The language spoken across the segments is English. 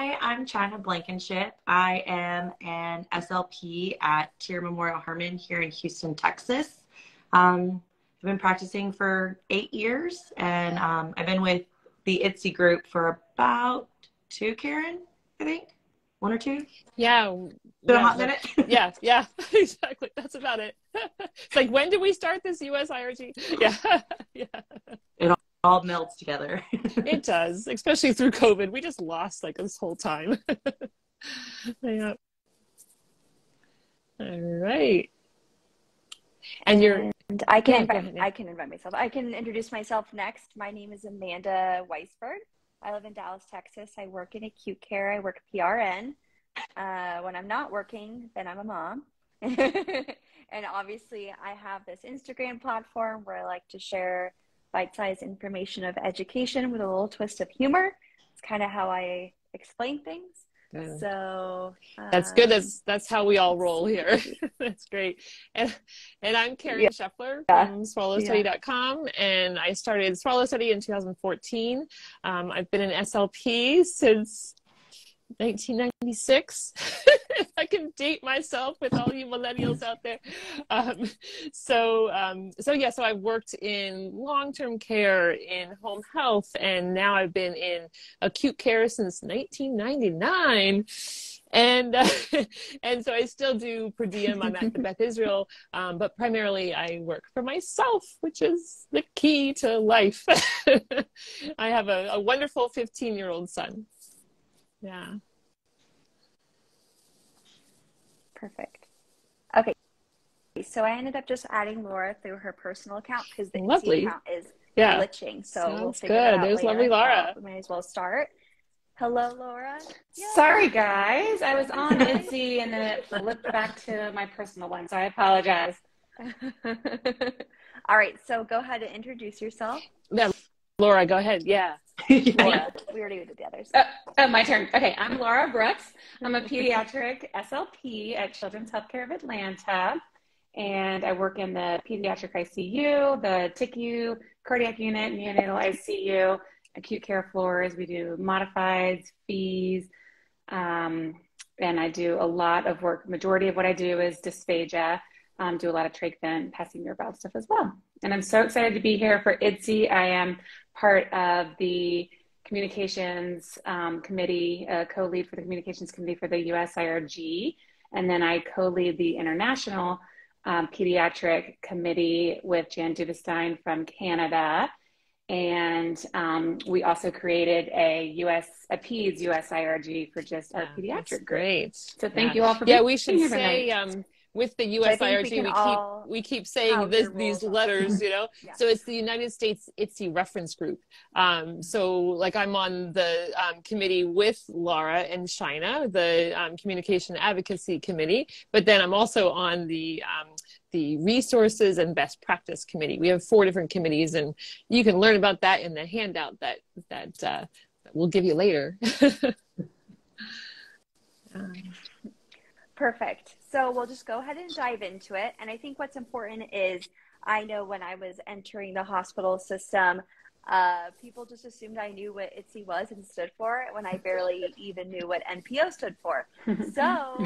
Hi, I'm China Blankenship. I am an SLP at TIRR Memorial Hermann here in Houston, Texas. Um, I've been practicing for eight years, and um, I've been with the IDDSI group for about two, Karen, I think. One or two? Yeah. Been yeah, a hot minute? yeah, yeah, exactly. That's about it. it's like, when did we start this US IRG? Yeah, yeah. It all, all melts together. it does, especially through COVID. We just lost like this whole time. yeah. All right. And you're And I can Yeah, invite. I can invite myself. I can introduce myself next. My name is Amanda Weisberg. I live in Dallas, Texas. I work in acute care. I work PRN. Uh, when I'm not working, then I'm a mom. and obviously, I have this Instagram platform where I like to share bite-sized information of education with a little twist of humor. It's kind of how I explain things. Yeah. So That's good. um, That's that's how we all roll here. that's great. And and I'm Karen Yeah. Sheffler Yeah. from swallowstudy.com and I started Swallow Study in 2014. Um, I've been an SLP since 1996. I can date myself with all you millennials out there. Um, so, um, so yeah, so I've worked in long-term care, in home health, and now I've been in acute care since 1999. And uh, and so I still do per diem. I'm at the Beth Israel, um, but primarily I work for myself, which is the key to life. I have a, a wonderful 15 year old son. Yeah. Perfect. Okay. So I ended up just adding Laura through her personal account because the IDDSI Lovely. account is Yeah. glitching. So we'll figure that good. out There's later. lovely Laura. Uh, we might as well start. Hello, Laura. Sorry, guys. I was on IDDSI and then it flipped back to my personal one, so I apologize. All right. So go ahead and introduce yourself. Yeah. Laura, go ahead. Yeah. Laura. we already did the others. Oh, oh, my turn. Okay, I'm Laura Brooks. I'm a pediatric SLP at Children's Healthcare of Atlanta, and I work in the pediatric ICU, the TICU, cardiac unit, neonatal ICU, acute care floors. We do modifieds, FEES, um, and I do a lot of work. Majority of what I do is dysphagia. Um, do a lot of trach vent, Passy-Muir valve stuff as well. And I'm so excited to be here for IDDSI. I am part of the communications um, committee, uh, co-lead for the communications committee for the USIRG, and then I co-lead the international um, pediatric committee with Jan Dubestein from Canada. And um, we also created a US, a PEDS USIRG for just our Yeah, pediatric group. great. So thank Yeah. you all for Yeah, being we should say um, with the we USIRG, we, all keep we keep saying this, these letters, you know. Yeah. So it's the United States IDDSI reference group. Um, so like I'm on the um, committee with Laura and Shina, the um, communication advocacy committee, but then I'm also on the um, the resources and best practice committee. We have four different committees, and you can learn about that in the handout that that, uh, that we'll give you later. Um, Perfect. So we'll just go ahead and dive into it. And I think what's important is I know when I was entering the hospital system, uh, people just assumed I knew what IDDSI was and stood for when I barely even knew what NPO stood for. So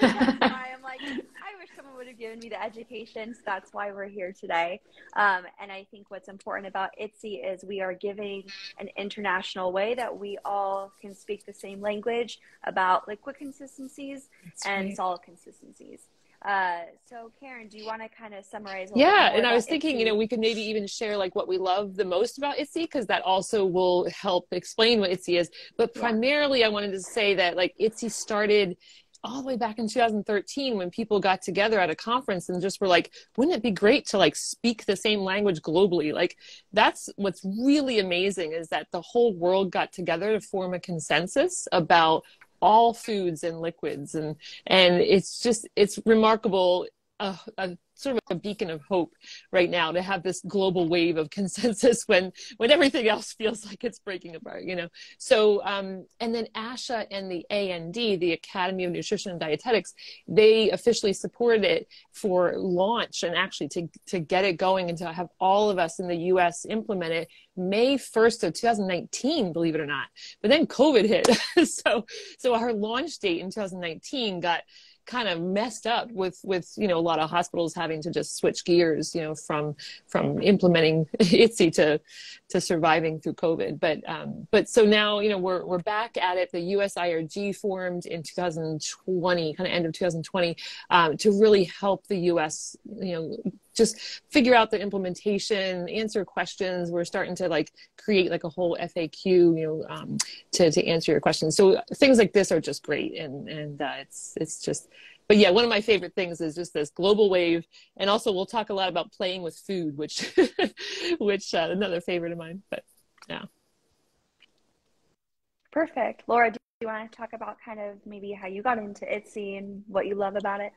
that's why I'm like, I wish someone would have given me the education. So that's why we're here today. Um, and I think what's important about IDDSI is we are giving an international way that we all can speak the same language about liquid consistencies that's and solid consistencies. Uh, so, Karen, do you want to kind of summarize? A Yeah, bit and I was thinking, you know, we could maybe even share like what we love the most about IDDSI because that also will help explain what IDDSI is. But Yeah. primarily, I wanted to say that like IDDSI started all the way back in 2013 when people got together at a conference and just were like, wouldn't it be great to like speak the same language globally? Like that's what's really amazing is that the whole world got together to form a consensus about all foods and liquids and and it's just it's remarkable a, a, sort of a beacon of hope right now to have this global wave of consensus when when everything else feels like it's breaking apart you know? So um, and then asha and the and the academy of nutrition and dietetics they officially supported it for launch and actually to to get it going and to have all of us in the us implement it may 1st of 2019 believe it or not. But then covid hit. So so our launch date in 2019 got kind of messed up with with you know a lot of hospitals having to just switch gears you know from from implementing IDDSI to to surviving through COVID. But um, but so now you know we're we're back at it. The USIRG formed in 2020, kind of end of 2020, um, to really help the US you know just figure out the implementation, answer questions. We're starting to like create like a whole FAQ, you know, um, to to answer your questions. So things like this are just great, and and uh, it's it's just. But yeah, one of my favorite things is just this global wave, and also we'll talk a lot about playing with food, which which uh, another favorite of mine. But yeah. Perfect, Laura. Do you want to talk about kind of maybe how you got into IDDSI and what you love about it?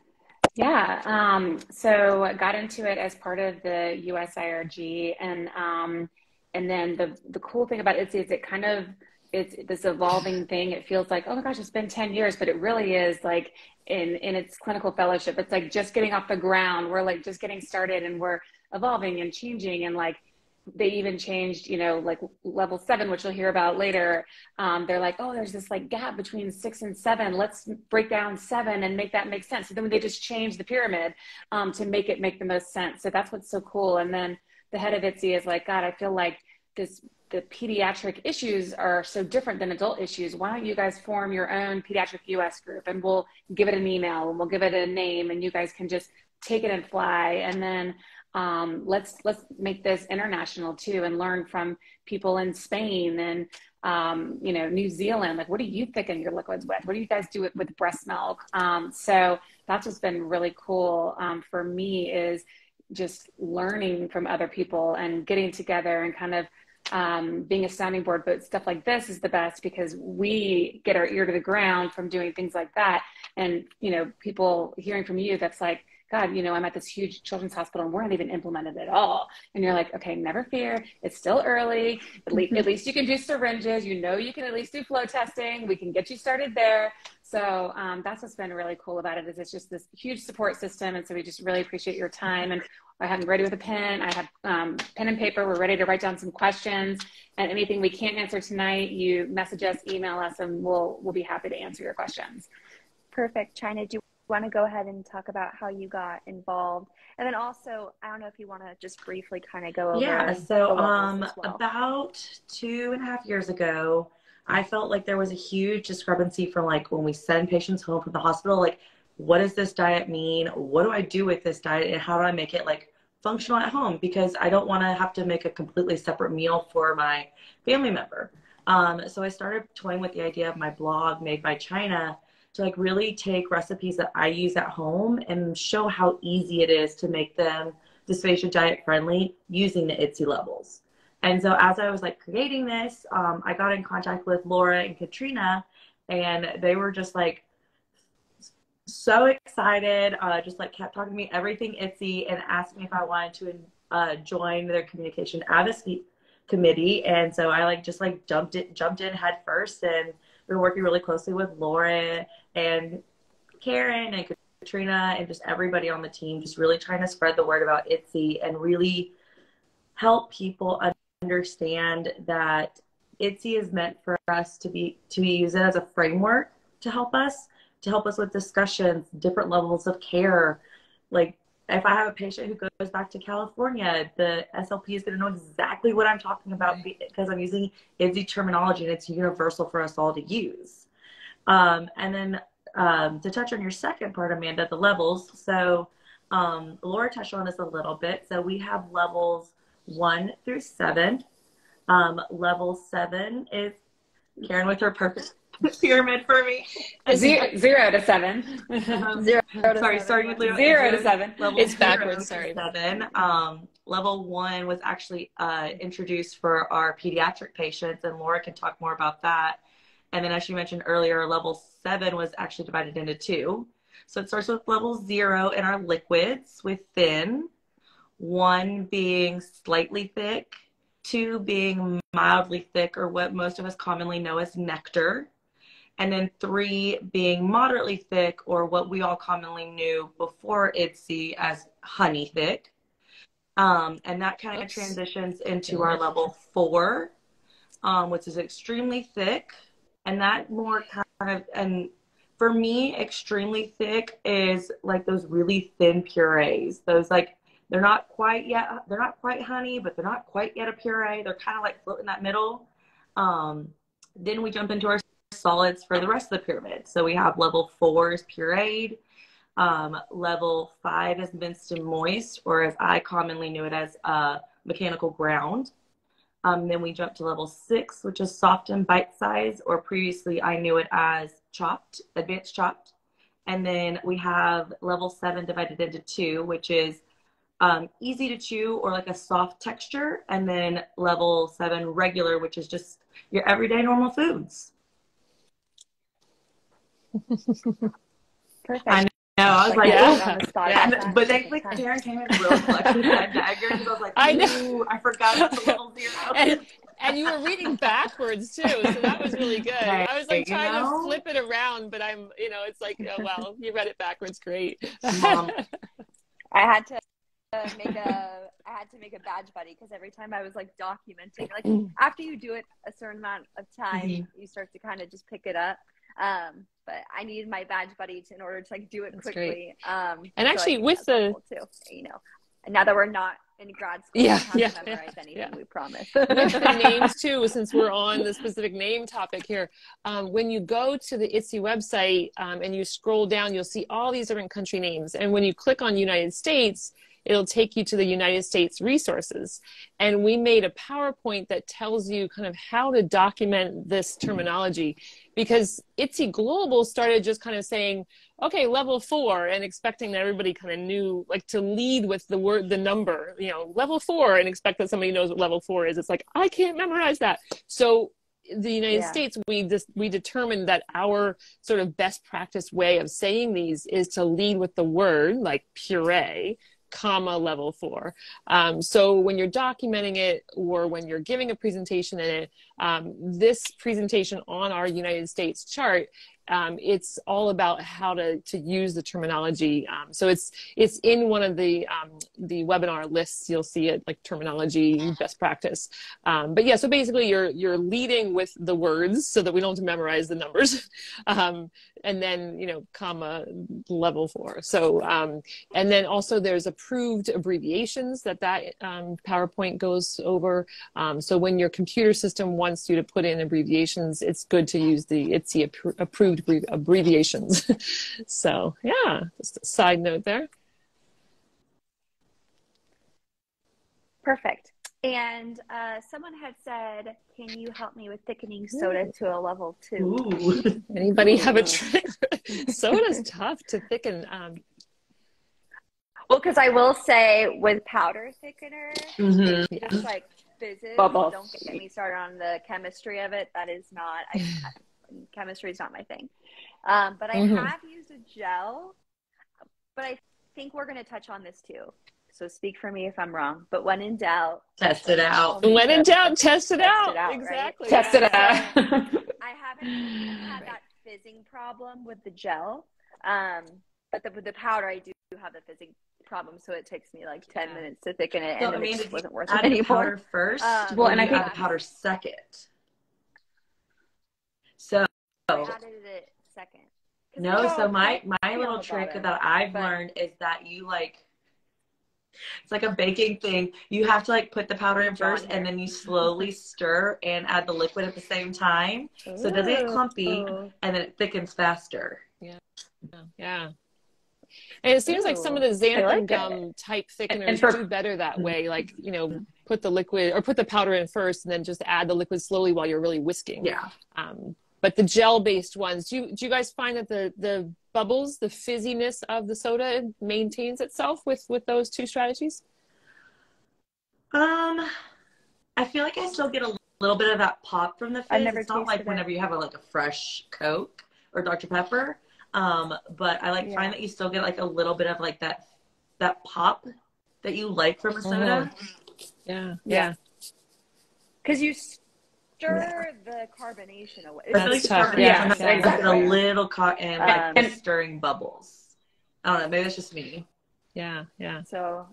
Yeah, um, so got into it as part of the USIRG, and um, and then the the cool thing about it is it kind of it's this evolving thing. It feels like oh my gosh, it's been ten years, but it really is like in in its clinical fellowship, it's like just getting off the ground. We're like just getting started, and we're evolving and changing, and like they even changed, you know, like level seven, which you'll hear about later. Um, they're like, oh, there's this like gap between six and seven. Let's break down seven and make that make sense. So then they just changed the pyramid um, to make it make the most sense. So that's what's so cool. And then the head of IDDSI is like, God, I feel like this the pediatric issues are so different than adult issues. Why don't you guys form your own pediatric US group and we'll give it an email and we'll give it a name and you guys can just take it and fly. And then um, let's let's make this international too and learn from people in Spain and um, you know New Zealand. Like, what do you thicken your liquids with? What do you guys do with, with breast milk? Um, so that's what's been really cool um, for me is just learning from other people and getting together and kind of um, being a sounding board. But stuff like this is the best because we get our ear to the ground from doing things like that, and you know people hearing from you. That's like God, you know, I'm at this huge children's hospital and we're not even implemented at all. And you're like, okay, never fear. It's still early. At, least, mm-hmm. at least you can do syringes. You know, you can at least do flow testing. We can get you started there. So um, that's what's been really cool about it is it's just this huge support system. And so we just really appreciate your time. And I have ready with a pen. I have um, pen and paper. We're ready to write down some questions and anything we can't answer tonight, you message us, email us, and we'll, we'll be happy to answer your questions. Perfect. China, do want to go ahead and talk about how you got involved. And then also i don't know if you want to just briefly kind of go over yeah so um well. about two and a half years ago i felt like there was a huge discrepancy from like when we send patients home from the hospital like what does this diet mean? What do i do with this diet? And how do i make it like functional at home? Because i don't want to have to make a completely separate meal for my family member. Um, so i started toying with the idea of my blog made by china to like really take recipes that I use at home and show how easy it is to make them dysphagia diet friendly using the IDDSI levels. And so as I was like creating this, um, I got in contact with Laura and Katrina, and they were just like so excited. Uh, just like kept talking to me everything IDDSI and asked me if I wanted to uh, join their communication advocacy committee. And so I like just like jumped it, jumped in head first and been working really closely with Lauren and Karen and Katrina and just everybody on the team, just really trying to spread the word about IDDSI and really help people understand that IDDSI is meant for us to be to be used as a framework to help us, to help us with discussions, different levels of care, like if I have a patient who goes back to California, the SLP is going to know exactly what I'm talking about because I'm using IDDSI terminology and it's universal for us all to use. Um, and then um, to touch on your second part, Amanda, the levels. So um, Laura touched on this a little bit. So we have levels one through seven. Um, level seven is Karen with her perfect pyramid for me. Zero, zero to seven. Um, zero to sorry, seven. starting with zero, zero to seven. Level it's backwards. Sorry. Seven. Um, level one was actually uh, introduced for our pediatric patients, and Laura can talk more about that. And then, as you mentioned earlier, level seven was actually divided into two. So it starts with level zero in our liquids with thin, one being slightly thick, two being mildly thick, or what most of us commonly know as nectar, and then three being moderately thick, or what we all commonly knew before IDDSI as honey thick. Um, and that kind of transitions into our level four, um, which is extremely thick. And that more kind of, and for me, extremely thick is like those really thin purees. Those like, they're not quite yet, they're not quite honey, but they're not quite yet a puree. They're kind of like floating in that middle. Um, then we jump into our solids for the rest of the pyramid. So we have level four is pureed. Um, level five is minced and moist, or as I commonly knew it as uh, mechanical ground. Um, then we jump to level six, which is soft and bite size, or previously I knew it as chopped, advanced chopped. And then we have level seven divided into two, which is um, easy to chew or like a soft texture. And then level seven regular, which is just your everyday normal foods. Perfect. I know. I was like, Yeah. oh, yeah. But thankfully, Karen came in real clutch with that dagger. because I was like, I know. Ooh, I forgot about the level zero. and, and you were reading backwards too, so that was really good. I was like You trying know? to flip it around, but I'm, you know, it's like, oh well, you read it backwards, great. Mom. I had to uh, make a I had to make a badge buddy because every time I was like documenting, like after you do it a certain amount of time, Mhm. you start to kind of just pick it up. Um, but I needed my badge buddy to, in order to like do it That's quickly. Um, And so actually with the- too, you know, now that we're not in grad school, Yeah, we don't yeah, anything. yeah. We promise. with the names too, since we're on the specific name topic here, um, when you go to the IDDSI website um, and you scroll down, you'll see all these different country names. And when you click on United States, it'll take you to the United States resources. And we made a PowerPoint that tells you kind of how to document this terminology because IDDSI Global started just kind of saying, okay, level four, and expecting that everybody kind of knew, like to lead with the word, the number, you know, level four, and expect that somebody knows what level four is. It's like, I can't memorize that. So the United Yeah. States, we just, we determined that our sort of best practice way of saying these is to lead with the word, like puree, comma level four. Um, so when you're documenting it or when you're giving a presentation in it, um, this presentation on our United States chart, um, it's all about how to, to use the terminology. Um, so it's it's in one of the um, the webinar lists. You'll see it like terminology best practice. Um, but yeah, so basically you're you're leading with the words so that we don't memorize the numbers, um, and then you know comma level four. So um, and then also there's approved abbreviations that that PowerPoint goes over. So when your computer system wants you to put in abbreviations, it's good to use the IDDSI appro- approved abbrevi- abbreviations. so yeah, just a side note there. Perfect. And uh, someone had said, "Can you help me with thickening soda to a level two? Ooh. Anybody have a trick? Soda's tough to thicken. Um, Well, because I will say with powder thickener, Mhm. yeah. like physics. Bubbles. Don't get me started on the chemistry of it. That is not. I, chemistry is not my thing. Um, but I Mhm. have used a gel. But I think we're going to touch on this too. So speak for me if I'm wrong. But when in doubt, Test it out. when in doubt, test it Test out. it right? exactly. Test it out. I haven't had that fizzing problem with the gel. Um, but the, with the powder, I do have the fizzing problem. So it takes me like 10 Yeah. minutes to thicken it. So, and I mean, it did just you wasn't worth add it the anymore. powder first. Um, Well, and I you think- add the powder second. So I added it second. 'Cause no, so my my little trick it. that I've But- learned is that you like it's like a baking thing. You have to like put the powder in first here. and then you slowly stir and add the liquid at the same time. So it doesn't get clumpy Ooh. and then it thickens faster. Yeah. Yeah. And it seems like some of the xanthan like it. gum type thickeners and for- do better that way. Like, you know, put the liquid or put the powder in first and then just add the liquid slowly while you're really whisking. Yeah. Um, but the gel based ones, do you, do you guys find that the, the bubbles, the fizziness of the soda maintains itself with, with those two strategies? Um I feel like I still get a little bit of that pop from the fizz. I've never it's not like it. whenever you have a, like a fresh Coke or Dr. Pepper. Um, but I like Yeah. find that you still get like a little bit of like that that pop that you like from a soda. Yeah. Yeah. Yeah. Because you stir the carbonation away. I feel like That's tough. carbonation Yeah, makes exactly. it a little caught in like Um, the stirring bubbles. I don't know. Maybe it's just me. Yeah. Yeah. So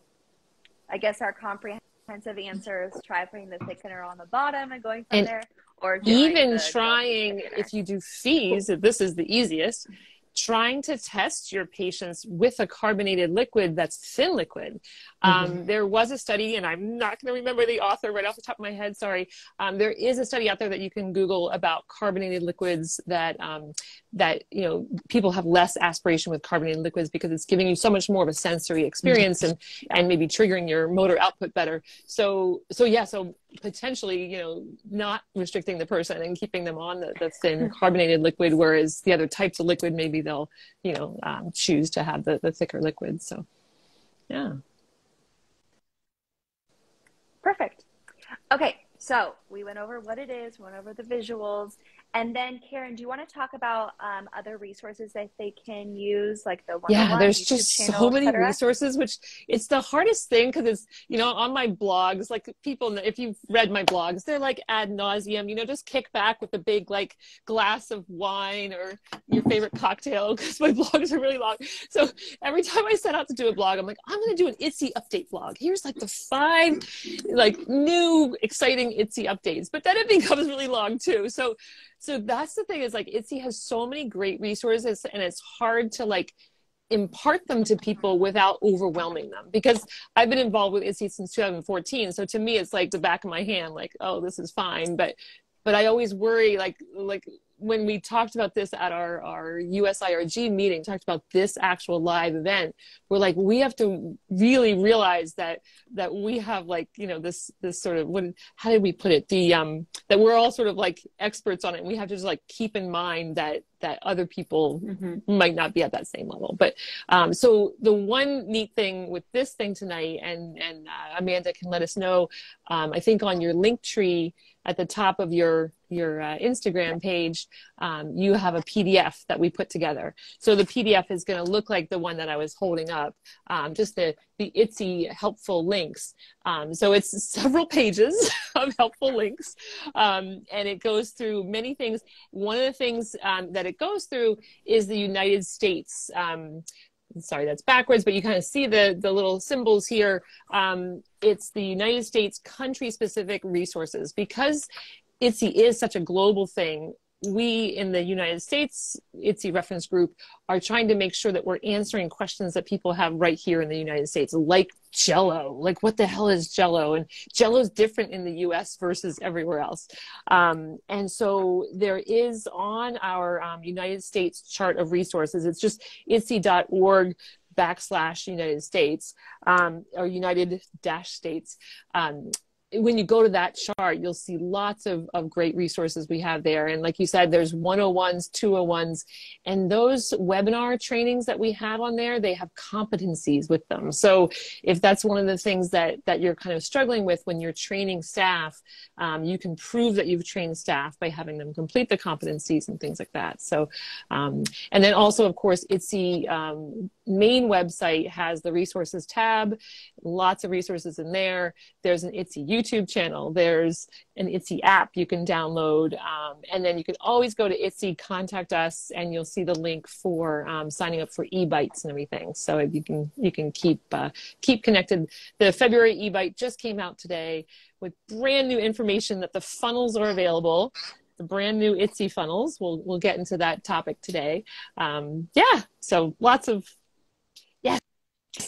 I guess our comprehensive answer is try putting the thickener on the bottom and going from And there. Or even trying if you do fees this is the easiest trying to test your patients with a carbonated liquid that's thin liquid. Um, there was a study and i'm not going to remember the author right off the top of my head sorry. Um, there is a study out there that you can google about carbonated liquids that um, that you know people have less aspiration with carbonated liquids because it's giving you so much more of a sensory experience and and maybe triggering your motor output better. So so yeah so potentially you know not restricting the person and keeping them on the, the thin carbonated liquid whereas the other types of liquid maybe they'll you know um, choose to have the, the thicker liquid so yeah Perfect. Okay, so we went over what it is, went over the visuals, and then Karen, do you want to talk about um, other resources that they can use, like the one? yeah there's YouTube just channel, so many resources which it's the hardest thing because it's you know on my blogs like people if you've read my blogs they're like ad nauseum you know just kick back with a big like glass of wine or your favorite cocktail because my blogs are really long. So every time i set out to do a blog i'm like i'm going to do an IDDSI update blog. Here's like the five like new exciting IDDSI updates but then it becomes really long too. So so that's the thing is like IDDSI has so many great resources and it's hard to like impart them to people without overwhelming them because I've been involved with IDDSI since 2014 so to me it's like the back of my hand like oh this is fine. But but I always worry like like when we talked about this at our our USIRG meeting talked about this actual live event we're like we have to really realize that that we have like you know this this sort of what how did we put it the um that we're all sort of like experts on it and we have to just like keep in mind that that other people Mhm. might not be at that same level. But um, so the one neat thing with this thing tonight, and and uh, Amanda can let us know. Um, I think on your link tree at the top of your your uh, Instagram page, um, you have a PDF that we put together. So the PDF is going to look like the one that I was holding up, um, just the the IDDSI helpful links. Um, so it's several pages of helpful links, um, and it goes through many things. One of the things um, that it goes through is the United States. Sorry, that's backwards, but you kind of see the the little symbols here. Um, it's the United States country specific resources because IDDSI is such a global thing. We in the United States IDDSI reference group are trying to make sure that we're answering questions that people have right here in the United States, like Jello. Like, what the hell is Jello? And Jello is different in the U.S. versus everywhere else. Um, and so there is on our um, United States chart of resources. It's just iddsi.org backslash United States um, or United dash States. When you go to that chart, you'll see lots of, of great resources we have there. And like you said, there's 101s, 201s, and those webinar trainings that we have on there, they have competencies with them. So if that's one of the things that, that you're kind of struggling with when you're training staff, um, you can prove that you've trained staff by having them complete the competencies and things like that. So, um, and then also, of course, IDDSI um, main website has the resources tab, lots of resources in there. There's an IDDSI YouTube channel. There's an IDDSI app you can download. Um, and then you can always go to IDDSI, contact us, and you'll see the link for um, signing up for e-bites and everything. So you can you can keep uh, keep connected. The February e-bite just came out today with brand new information that the funnels are available. The brand new IDDSI funnels. We'll we'll get into that topic today. Um, yeah. So lots of yes.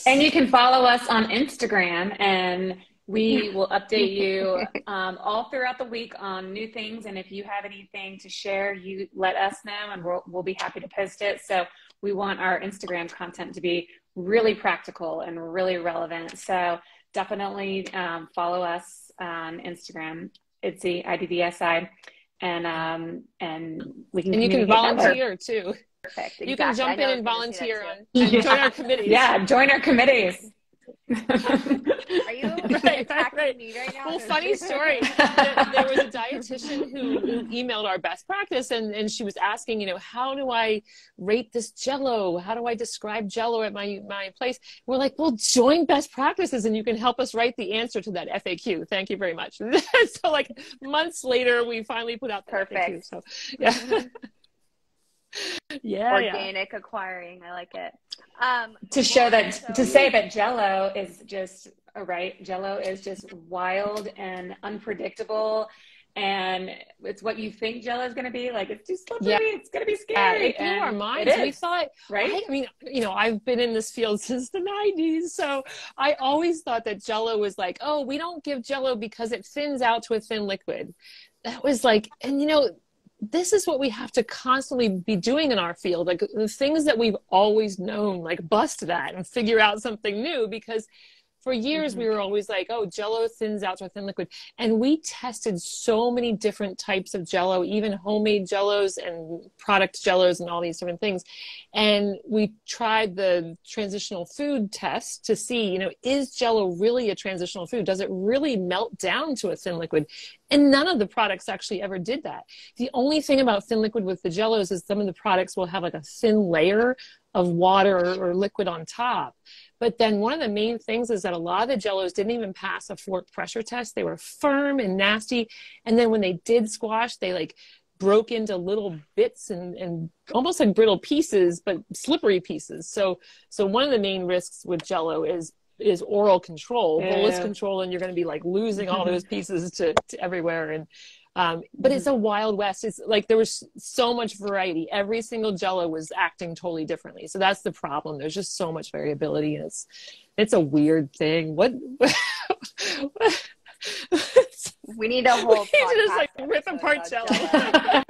And you can follow us on Instagram, and we will update you um, all throughout the week on new things. And if you have anything to share, you let us know, and we'll, we'll be happy to post it. So we want our Instagram content to be really practical and really relevant. So definitely um, follow us on Instagram. It's the IDDSI, and um, and we can And you can communicate that way. volunteer too. Perfect. You can jump in and I was gonna say volunteer on and join our committees. Yeah, join our committees. Are you Right, attacking right. me right now? well, funny story. there, there was a dietitian who, who emailed our best practice, and, and she was asking, you know, how do I rate this Jello? How do I describe Jello at my my place? We're like, well, join best practices, and you can help us write the answer to that FAQ. Thank you very much. so, like months later, we finally put out the FAQ. Perfect. So, yeah, yeah, yeah. Organic acquiring. I like it. Um, to show Lauren, that so- to say that jello is just right jello is just wild and unpredictable and it's what you think jello is going to be like it's too slippery Yeah. it's going to be Yeah, scary it blew our minds. We thought, right I, I mean, you know, I've been in this field since the 90s. So I always thought that Jello was like, oh, we don't give Jello because it thins out to a thin liquid. That was like, and you know, this is what we have to constantly be doing in our field. Like the things that we've always known, like bust that and figure out something new because for years we mm-hmm. were always like, oh, Jello thins out to a thin liquid. And we tested so many different types of Jello, even homemade Jellos and product Jellos and all these different things. And we tried the transitional food test to see, you know, is Jello really a transitional food? Does it really melt down to a thin liquid? And none of the products actually ever did that. The only thing about thin liquid with the Jellos is some of the products will have like a thin layer of water or liquid on top. But then one of the main things is that a lot of the jellos didn't even pass a fork pressure test. They were firm and nasty. And then when they did squash, they like broke into little bits and, and almost like brittle pieces, but slippery pieces. So so one of the main risks with jello is is oral control, bolus control, and you're going to be like losing all those pieces to, to everywhere. And um, but it's a wild west. It's like there was so much variety. Every single Jello was acting totally differently. So that's the problem. There's just so much variability, and it's it's a weird thing. What? We need a whole. We need to just, like, rip episode apart Jello.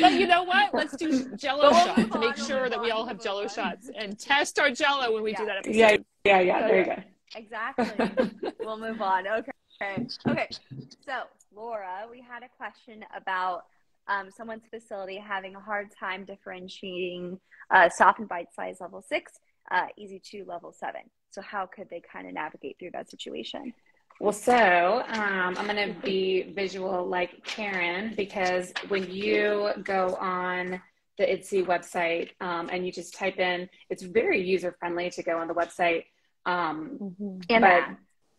But you know what? Let's do Jello we'll shots move to make on, we'll sure that we all have Jello on. shots and test our Jello when we do that episode. yeah yeah yeah there you go Exactly. we'll move on. Okay. Okay. Okay. So, Laura, we had a question about um, someone's facility having a hard time differentiating uh, soft and bite size level six, uh, easy to level seven. So, how could they kind of navigate through that situation? Well, so um, I'm going to be visual like Karen because when you go on the IDDSI website um, and you just type in, it's very user friendly to go on the website. Um, Mhm. And But- that.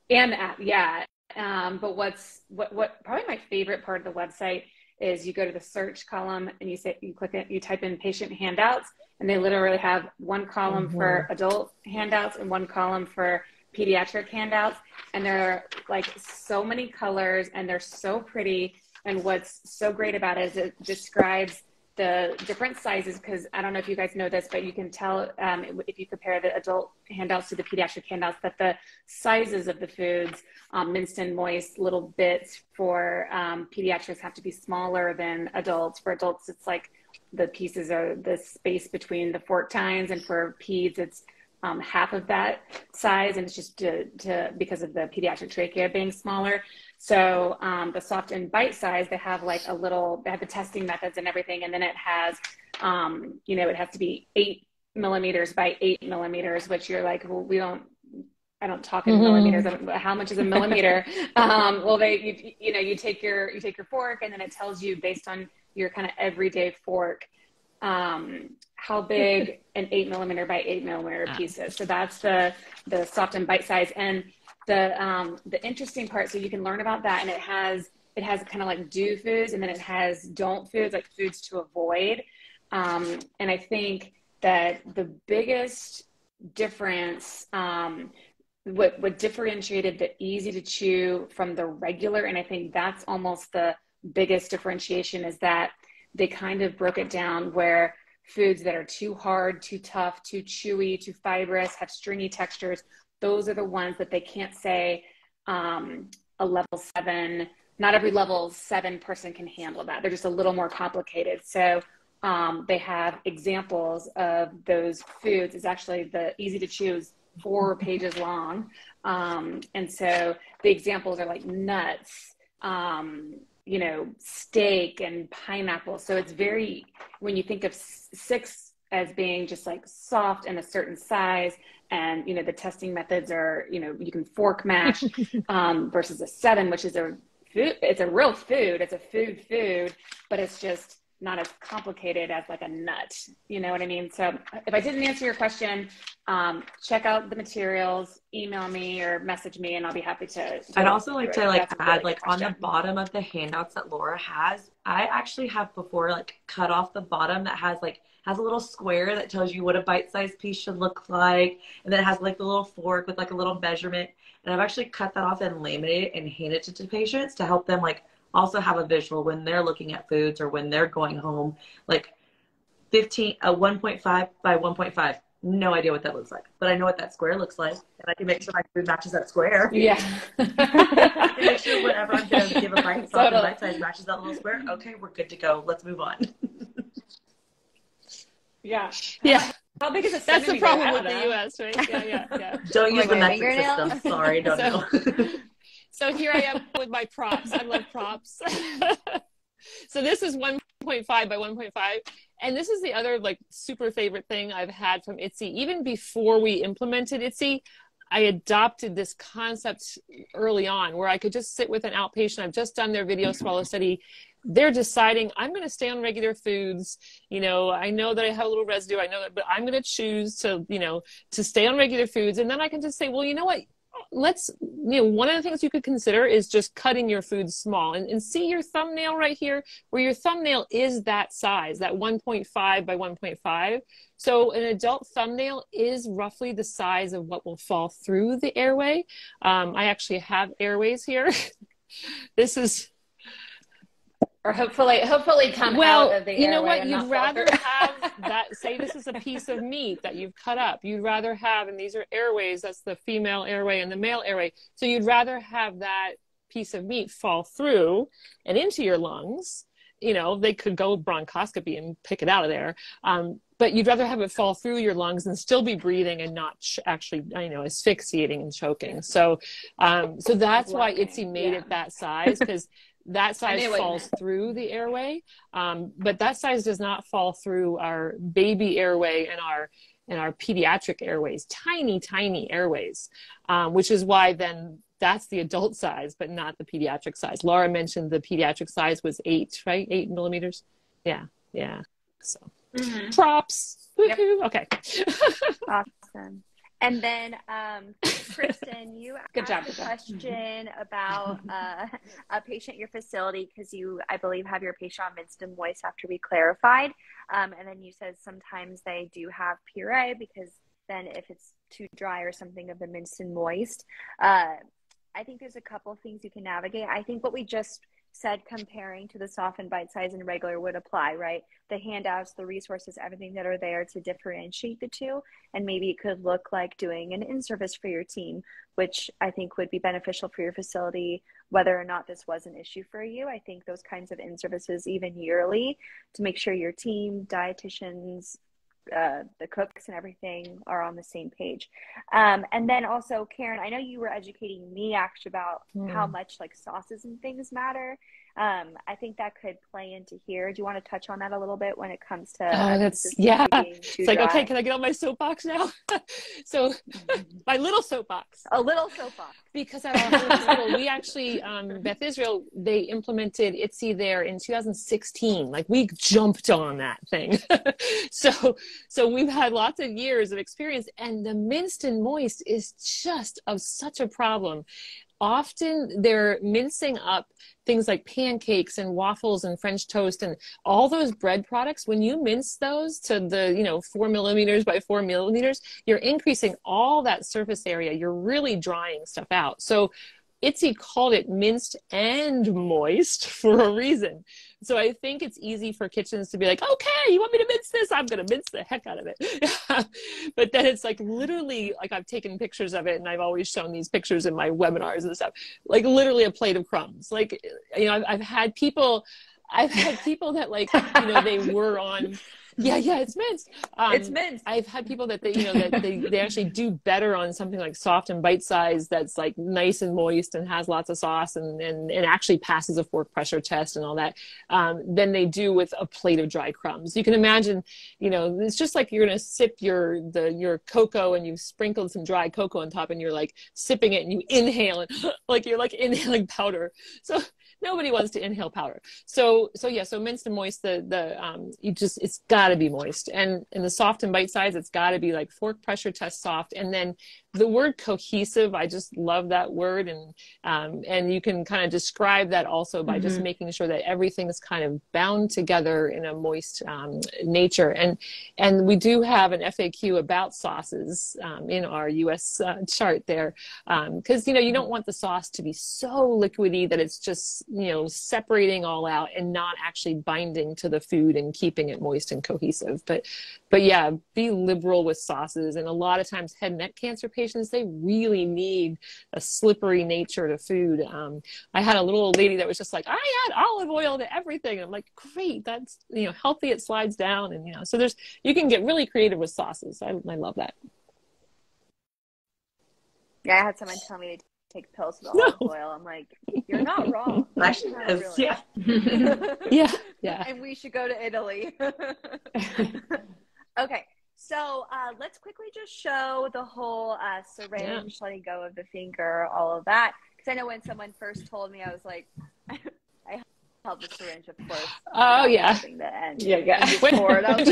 and the app, yeah. Um, but what's what what probably my favorite part of the website is you go to the search column and you say you click it, you type in patient handouts, and they literally have one column for adult handouts and one column for pediatric handouts, and there are like so many colors and they're so pretty. And what's so great about it is it describes the different sizes because I don't know if you guys know this, but you can tell um, if you compare the adult handouts to the pediatric handouts that the sizes of the foods, um, minced and moist little bits for um, pediatrics have to be smaller than adults. For adults, it's like the pieces are the space between the fork tines, and for peds, it's um, half of that size, and it's just to, to because of the pediatric trachea being smaller. So um, the soft and bite size, they have like a little, they have the testing methods and everything, and then it has, um, you know, it has to be eight millimeters by eight millimeters, which you're like, well, we don't. I don't talk in Mhm. millimeters. How much is a millimeter? um, well, they, you, you know, you take your you take your fork, and then it tells you based on your kind of everyday fork um, how big an eight millimeter by eight millimeter Ah. piece is. So that's the the soft and bite size. And the um, the interesting part, so you can learn about that, and it has it has kind of like do foods, and then it has don't foods, like foods to avoid. Um, and I think that the biggest difference, um, what what differentiated the easy to chew from the regular, and I think that's almost the biggest differentiation is that they kind of broke it down where foods that are too hard, too tough, too chewy, too fibrous, have stringy textures, those are the ones that they can't say um, a level seven. Not every level seven person can handle that. They're just a little more complicated. So um, they have examples of those foods. It's actually the easy to choose four pages long. Um, and so the examples are like nuts, um, you know, steak and pineapple. So it's very, when you think of six as being just like soft and a certain size and you know the testing methods are you know you can fork mash um, versus a seven which is a food it's a real food it's a food food but it's just not as complicated as like a nut you know what i mean? So if i didn't answer your question um, check out the materials email me or message me and i'll be happy to, to i'd also like to like add like on the bottom of the handouts that laura has i actually have before like cut off the bottom that has like has a little square that tells you what a bite-sized piece should look like and then it has like the little fork with like a little measurement and i've actually cut that off and laminated it and handed it to patients to help them like also have a visual when they're looking at foods or when they're going home like 15 a 1.5 by 1.5 no idea what that looks like but i know what that square looks like and i can make sure my food matches that square yeah make sure whatever i'm going to give a bite totally. bite size matches that little square okay we're good to go let's move on Yeah. Yeah. How big is a That's the problem with the US, right? Yeah, yeah, yeah. don't use the metric system. Sorry, don't so, know. So here I am with my props. I love props. so this is 1.5 by 1.5. And this is the other like super favorite thing I've had from IDDSI. Even before we implemented IDDSI, I adopted this concept early on where I could just sit with an outpatient. I've just done their video swallow study they're deciding i'm going to stay on regular foods you know i know that i have a little residue i know that but i'm going to choose to you know to stay on regular foods and then i can just say well you know what let's you know one of the things you could consider is just cutting your food small. And, and see your thumbnail right here where your thumbnail is that size that 1.5 by 1.5 so an adult thumbnail is roughly the size of what will fall through the airway. Um, i actually have airways here. This is or hopefully hopefully come well, out of the you know what? you'd rather have that say this is a piece of meat that you've cut up. You'd rather have and these are airways that's the female airway and the male airway. So you'd rather have that piece of meat fall through and into your lungs. You know they could go bronchoscopy and pick it out of there. Um, but you'd rather have it fall through your lungs and still be breathing and not ch- actually you know asphyxiating and choking. So um, so that's why IDDSI made yeah. it that size because that size falls through the airway, um, but that size does not fall through our baby airway and our and our pediatric airways, tiny, tiny airways, um, which is why then that's the adult size, but not the pediatric size. Laura mentioned the pediatric size was eight, right? Eight millimeters. Yeah, yeah. So mm-hmm. props. Yep. Okay. awesome. And then, um, Kristen, you good job, a question about uh, a patient at your facility because you, I believe, have your patient on minced and moist after we clarified. Um, and then you said sometimes they do have puree because then if it's too dry or something of the minced and moist. Uh, I think there's a couple things you can navigate. I think what we just said comparing to the softened bite size and regular would apply, right? The handouts, the resources, everything that are there to differentiate the two. And maybe it could look like doing an in service for your team, which I think would be beneficial for your facility, whether or not this was an issue for you. I think those kinds of in services, even yearly, to make sure your team, dietitians, uh, the cooks and everything are on the same page. Um, and then also, Karen, I know you were educating me actually about mm. how much like sauces and things matter. Um, I think that could play into here. Do you want to touch on that a little bit when it comes to? Oh, that's yeah. It's like, dry? okay, can I get on my soapbox now? so, mm-hmm. my little soapbox. A little soapbox. Because at our we actually um, Beth Israel they implemented IDDSI there in 2016. Like we jumped on that thing. so, so we've had lots of years of experience, and the minced and moist is just of such a problem often they're mincing up things like pancakes and waffles and french toast and all those bread products. When you mince those to the you know four millimeters by four millimeters you're increasing all that surface area. You're really drying stuff out. So IDDSI called it minced and moist for a reason. So I think it's easy for kitchens to be like, okay, you want me to mince this? I'm going to mince the heck out of it. but then it's like literally, like I've taken pictures of it and I've always shown these pictures in my webinars and stuff, like literally a plate of crumbs. Like, you know, I've, I've had people, I've had people that like, you know, they were on Yeah, yeah, it's minced. Um, it's minced. I've had people that they, you know, that they, they actually do better on something like soft and bite size that's like nice and moist and has lots of sauce and, and, and actually passes a fork pressure test and all that um, than they do with a plate of dry crumbs. You can imagine, you know, it's just like you're going to sip your, the, your cocoa and you've sprinkled some dry cocoa on top and you're like sipping it and you inhale and like you're like inhaling powder. So nobody wants to inhale powder. So so yeah, so minced and moist, the the um you just it's gotta be moist. And in the soft and bite size, it's gotta be like fork pressure test soft. And then the word cohesive, I just love that word and um and you can kind of describe that also by mm-hmm. just making sure that everything is kind of bound together in a moist um, nature. And and we do have an FAQ about sauces um, in our US uh, chart there. because um, you know you don't want the sauce to be so liquidy that it's just you know, separating all out and not actually binding to the food and keeping it moist and cohesive. But, but yeah, be liberal with sauces. And a lot of times head and neck cancer patients, they really need a slippery nature to food. Um, I had a little old lady that was just like, I add olive oil to everything. I'm like, great. That's, you know, healthy. It slides down. And, you know, so there's, you can get really creative with sauces. I, I love that. Yeah, I had someone tell me to take pills with olive no. oil. I'm like, you're not wrong. Not really. Yeah. yeah. Yeah. And we should go to Italy. okay. So uh, let's quickly just show the whole uh, syringe, yeah. letting go of the finger, all of that. Because I know when someone first told me, I was like, I held the syringe, of course. Oh yeah. The end. Yeah, yeah. When, when like,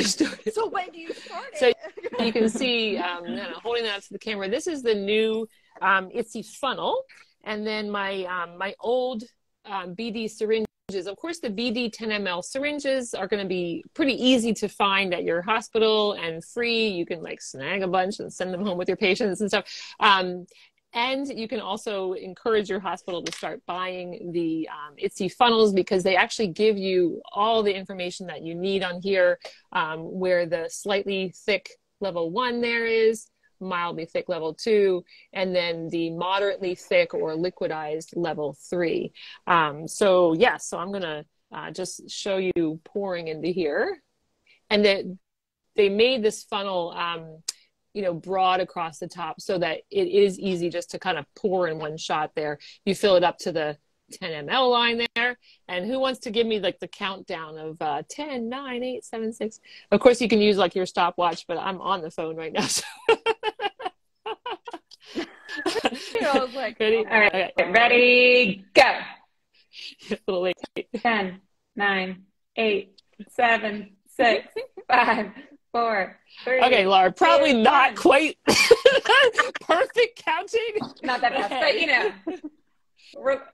so when do you start it? So you can see, um, holding that to the camera. This is the new um, IDDSI funnel, and then my um, my old um, BD syringes. Of course, the BD 10 ml syringes are going to be pretty easy to find at your hospital and free. You can like snag a bunch and send them home with your patients and stuff. Um, and you can also encourage your hospital to start buying the um, funnels because they actually give you all the information that you need on here, um, where the slightly thick level one there is, mildly thick level two, and then the moderately thick or liquidized level three. Um, so yes, yeah, so I'm gonna uh, just show you pouring into here. And that they made this funnel, um, you know, broad across the top so that it is easy just to kind of pour in one shot there. You fill it up to the 10 ml line there. And who wants to give me like the countdown of uh, 10, 9, 8, 7, 6? Of course, you can use like your stopwatch, but I'm on the phone right now. So. I was like, ready? Oh, all right, okay. ready, go. A little late. 10, 9, 8, 7, 6, 5, four, three. Okay, Laura, probably two, not one. quite perfect counting. Not that fast, but you know. but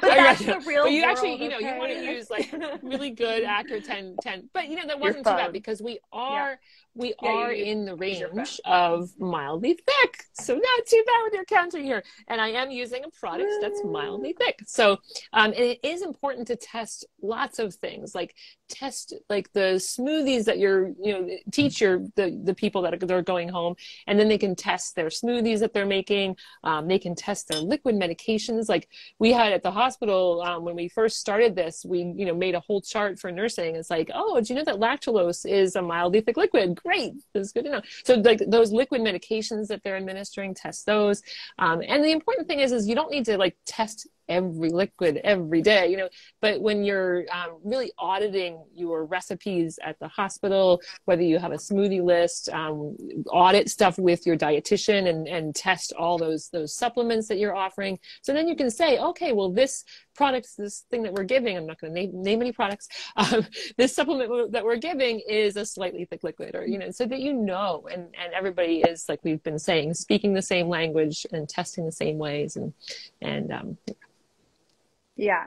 that's the real but you world, actually you know okay? you want to use like really good accurate 10 10 but you know that wasn't too bad because we are yeah we yeah, are you, in the range of mildly thick. So not too bad with your counter here. And I am using a product that's mildly thick. So um, it is important to test lots of things, like test like the smoothies that you're, you know, teach your the, the people that are, that are going home, and then they can test their smoothies that they're making. Um, they can test their liquid medications. Like we had at the hospital um, when we first started this, we you know made a whole chart for nursing. It's like, oh, do you know that lactulose is a mildly thick liquid? Great. It's good to know. So like those liquid medications that they're administering, test those. Um, and the important thing is, is you don't need to like test every liquid every day, you know. But when you're um, really auditing your recipes at the hospital, whether you have a smoothie list, um, audit stuff with your dietitian and, and test all those those supplements that you're offering. So then you can say, okay, well this product, this thing that we're giving, I'm not going to name, name any products. Um, this supplement that we're giving is a slightly thick liquid, or you know, so that you know, and and everybody is like we've been saying, speaking the same language and testing the same ways, and and um, yeah.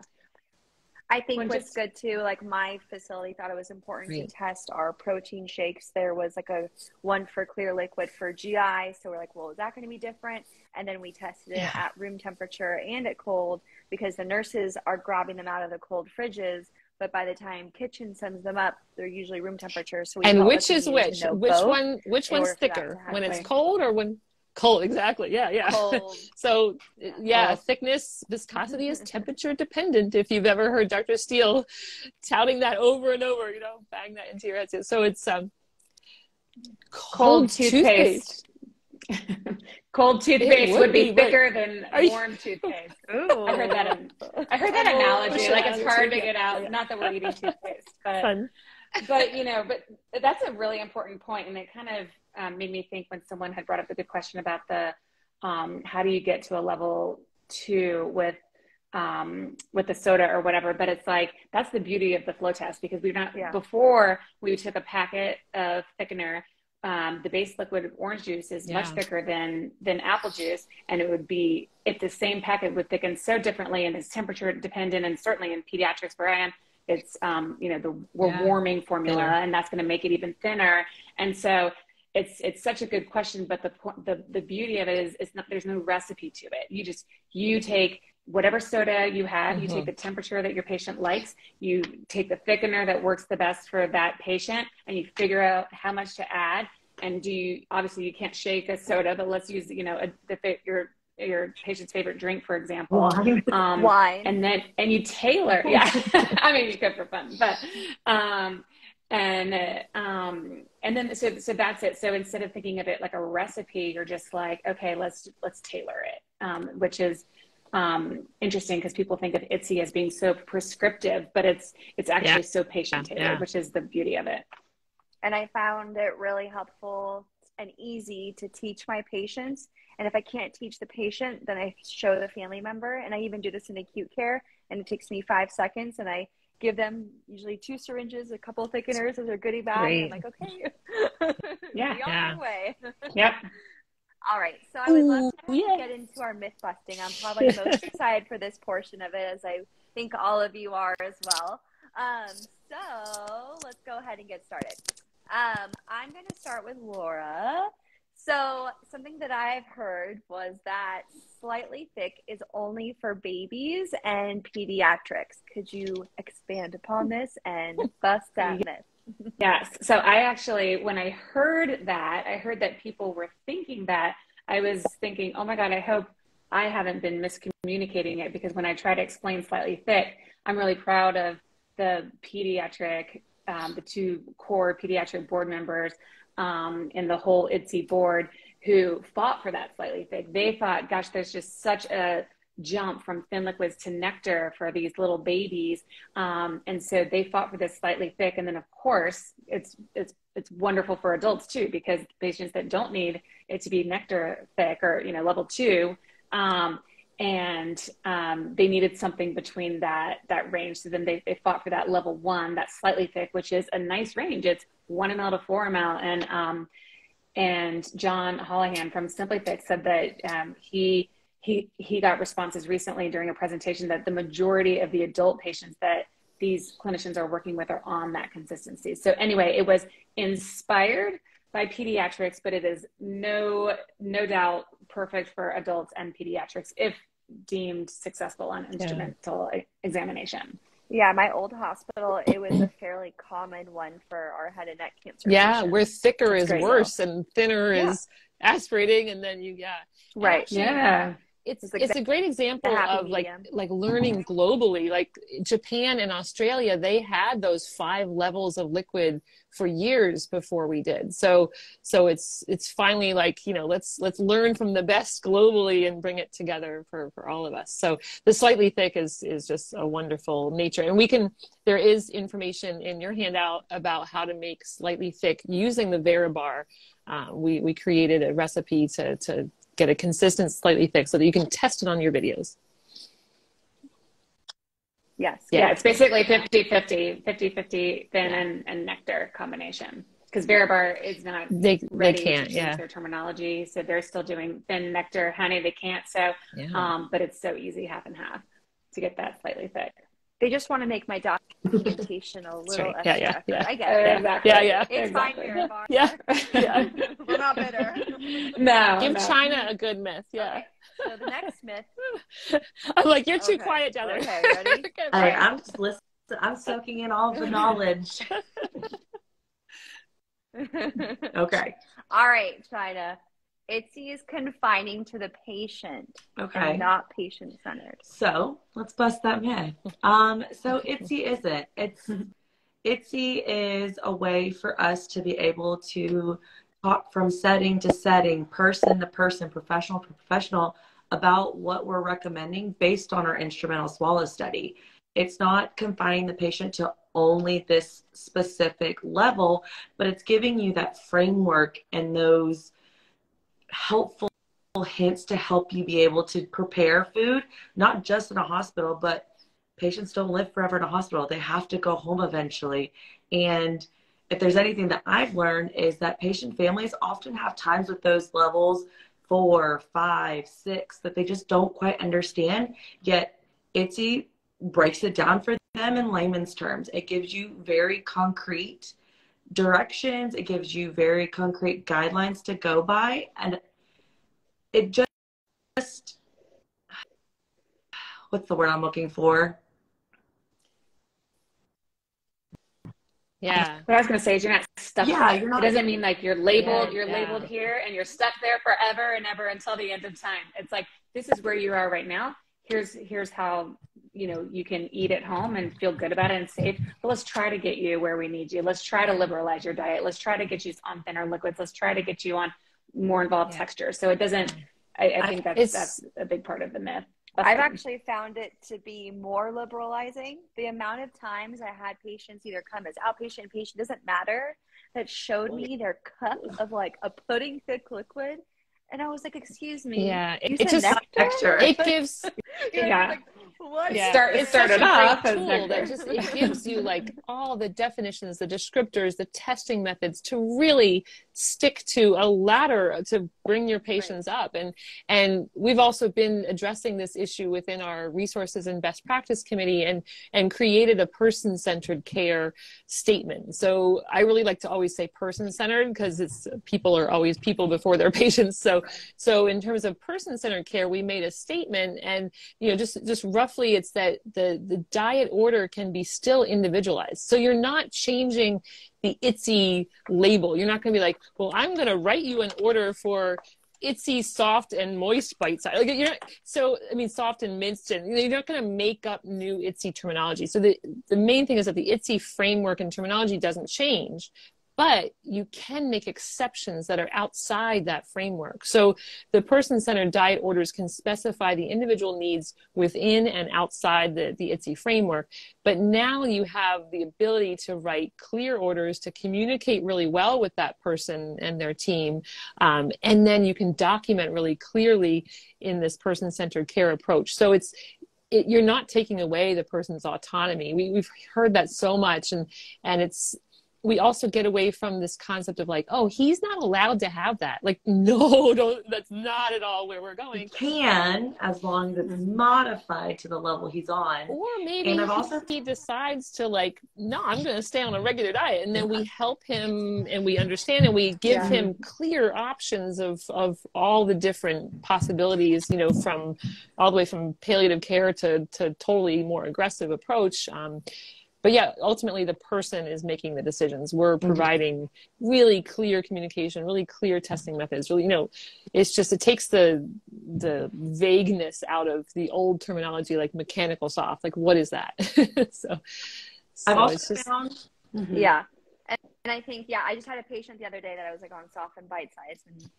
I think when what's just, good too, like my facility thought it was important right. to test our protein shakes. There was like a one for clear liquid for GI. So we're like, well, is that going to be different? And then we tested it at room temperature and at cold because the nurses are grabbing them out of the cold fridges. But by the time kitchen sends them up, they're usually room temperature. So and which is which? Which one? Which one's thicker? When it's cold or when? Cold, exactly. Yeah, yeah. Cold. so, yeah, Cold. thickness, viscosity is temperature dependent. If you've ever heard Dr. Steele touting that over and over, you know, bang that into your head. So it's um Cold toothpaste. Cold toothpaste would would be thicker than Are you- warm toothpaste. Ooh. I heard that. I heard that Oh, analogy. Like it's hard to get out. yeah. Not that we're eating toothpaste, but fun. but you know, but that's a really important point, and it kind of um, made me think when someone had brought up the good question about the um, how do you get to a level two with um, with the soda or whatever. But it's like that's the beauty of the flow test because we're not Yeah. before we took a packet of thickener. Um, the base liquid of orange juice is much thicker than than apple juice, and it would be if the same packet would thicken so differently and is temperature dependent, and certainly in pediatrics where I am, it's um, you know the we're Yeah. warming formula, Thinner. and that's going to make it even thinner. And so it's it's such a good question, but the po- the the beauty of it is it's not there's no recipe to it. You just you take whatever soda you have, you Mhm. take the temperature that your patient likes, you take the thickener that works the best for that patient, and you figure out how much to add. And do you obviously you can't shake a soda, but let's use you know a, the fa- your your patient's favorite drink for example. Wine. Um, Wine. and then and you tailor yeah i mean you could for fun but um and uh, um and then so so that's it so instead of thinking of it like a recipe you're just like okay let's let's tailor it um which is um interesting because people think of IDDSI as being so prescriptive but it's it's actually Yeah. so patient tailored Yeah. which is the beauty of it and I found it really helpful and easy to teach my patients. And if I can't teach the patient, then I show the family member. And I even do this in acute care, and it takes me five seconds. And I give them usually two syringes, a couple of thickeners as a goodie bag. And I'm like, okay, Yeah. be on Yeah. your way. yep All right, so I would love to Ooh, yeah. get into our myth busting. I'm probably most excited for this portion of it, as I think all of you are as well. Um, so let's go ahead and get started. Um, I'm going to start with Laura. So something that I've heard was that slightly thick is only for babies and pediatrics. Could you expand upon this and bust that myth? Yes. So I actually, when I heard that, I heard that people were thinking that. I was thinking, oh my God, I hope I haven't been miscommunicating it because when I try to explain slightly thick, I'm really proud of the pediatric, um, the two core pediatric board members um, in the whole IDDSI board who fought for that slightly thick. They thought, gosh, there's just such a jump from thin liquids to nectar for these little babies. Um, and so they fought for this slightly thick and then of course it's it's it's wonderful for adults too because patients that don't need it to be nectar thick or you know level two um, and um, they needed something between that that range. So then they, they fought for that level one that slightly thick which is a nice range. It's one ml to four ml and um, and john Holahan from SimplyThick said that um, he he he got responses recently during a presentation that the majority of the adult patients that these clinicians are working with are on that consistency. So anyway, it was inspired by pediatrics, but it is no no doubt perfect for adults and pediatrics if deemed successful on instrumental examination. Yeah, my old hospital, it was a fairly common one for our head and neck cancer. Yeah, patients. where thicker That's is great, worse and thinner Yeah. is aspirating, and then you yeah. Right. actually, Yeah. It's It's it's, like a great example of like medium. like learning globally. Like japan and australia they had those five levels of liquid for years before we did. So so it's it's finally like you know let's let's learn from the best globally and bring it together for for all of us. So the slightly thick is is just a wonderful nature. And we can there is information in your handout about how to make slightly thick using the Varibar uh, we we created a recipe to to get a consistent slightly thick so that you can test it on your videos Yes. Yeah, it's basically 50 50, 50 50 thin and, and nectar combination. Because Varibar is not they they can't to change yeah their terminology. So they're still doing thin nectar, honey, they can't. So, yeah um, but it's so easy, half and half, to get that slightly thick. They just want to make my documentation a little right. Yeah, extra. yeah, effort. yeah. I get it. Exactly. Yeah, yeah. It's exactly. fine here, yeah yeah We're not bitter. No. give no. china a good myth yeah Okay, So the next myth. i'm like you're too Okay. quiet down there Okay, ready? Okay, All right. I'm just listening. I'm soaking in all the knowledge. Okay. All right, China. IDDSI is confining to the patient Okay. and not patient centered. So let's bust that myth. Um, so IDDSI isn't. It's IDDSI is a way for us to be able to talk from setting to setting, person to person, professional to professional about what we're recommending based on our instrumental swallow study. It's not confining the patient to only this specific level, but it's giving you that framework and those helpful hints to help you be able to prepare food, not just in a hospital, but patients don't live forever in a hospital. They have to go home eventually. And if there's anything that I've learned is that patient families often have times with those levels four, five, six that they just don't quite understand. Yet IDDSI breaks it down for them in layman's terms. It gives you very concrete directions, it gives you very concrete guidelines to go by. And it just, what's the word I'm looking for? Yeah. What I was going to say is you're not stuck. Yeah, there. you're not- It doesn't mean like you're labeled. Yeah, you're yeah. labeled here, and you're stuck there forever and ever until the end of time. It's like this is where you are right now. Here's here's how you know you can eat at home and feel good about it and safe. But let's try to get you where we need you. Let's try to liberalize your diet. Let's try to get you on thinner liquids. Let's try to get you on more involved Yeah. texture. So it doesn't. I, I think that's that's a big part of the myth. I've Busting. actually found it to be more liberalizing. The amount of times I had patients either come as outpatient, patient doesn't matter, that showed me their cup of like a pudding thick liquid. And I was like, excuse me. Yeah. you It, it just nectar? Texture. it gives Yeah. like, what? yeah. Start- it it's started such a off great as tool that just it gives you like all the definitions, the descriptors, the testing methods to really stick to a ladder to bring your patients up. And and we've also been addressing this issue within our resources and best practice committee and and created a person centered care statement. So I really like to always say person centered because it's people are always people before their patients. So so in terms of person centered care, we made a statement and you know just just roughly it's that the the diet order can be still individualized. So you're not changing the IDDSI label. You're not going to be like well i'm going to write you an order for IDDSI soft and moist bite size like you're not so i mean soft and minced and you're not going to make up new IDDSI terminology. So the the main thing is that the IDDSI framework and terminology doesn't change but you can make exceptions that are outside that framework. So the person centered diet orders can specify the individual needs within and outside the, the IDDSI framework. But now you have the ability to write clear orders to communicate really well with that person and their team. Um, and then you can document really clearly in this person centered care approach. So it's it, you're not taking away the person's autonomy. We, we've heard that so much, and and it's we also get away from this concept of like, oh, he's not allowed to have that. Like, no, don't, that's not at all where we're He going. can, as long as it's modified to the level he's on. Or maybe And I've he- also- he decides to like, no, I'm going to stay on a regular diet, and then we help him and we understand and we give Yeah. him clear options of of all the different possibilities. You know, from all the way from palliative care to to totally more aggressive approach. Um, but yeah, ultimately the person is making the decisions. We're providing really clear communication, really clear testing methods. Really, you know, it's just it takes the the vagueness out of the old terminology like mechanical soft. Like, what is that? so, so I've it's also just found Mhm. Yeah. And, and I think, yeah, I just had a patient the other day that I was like on soft and bite size and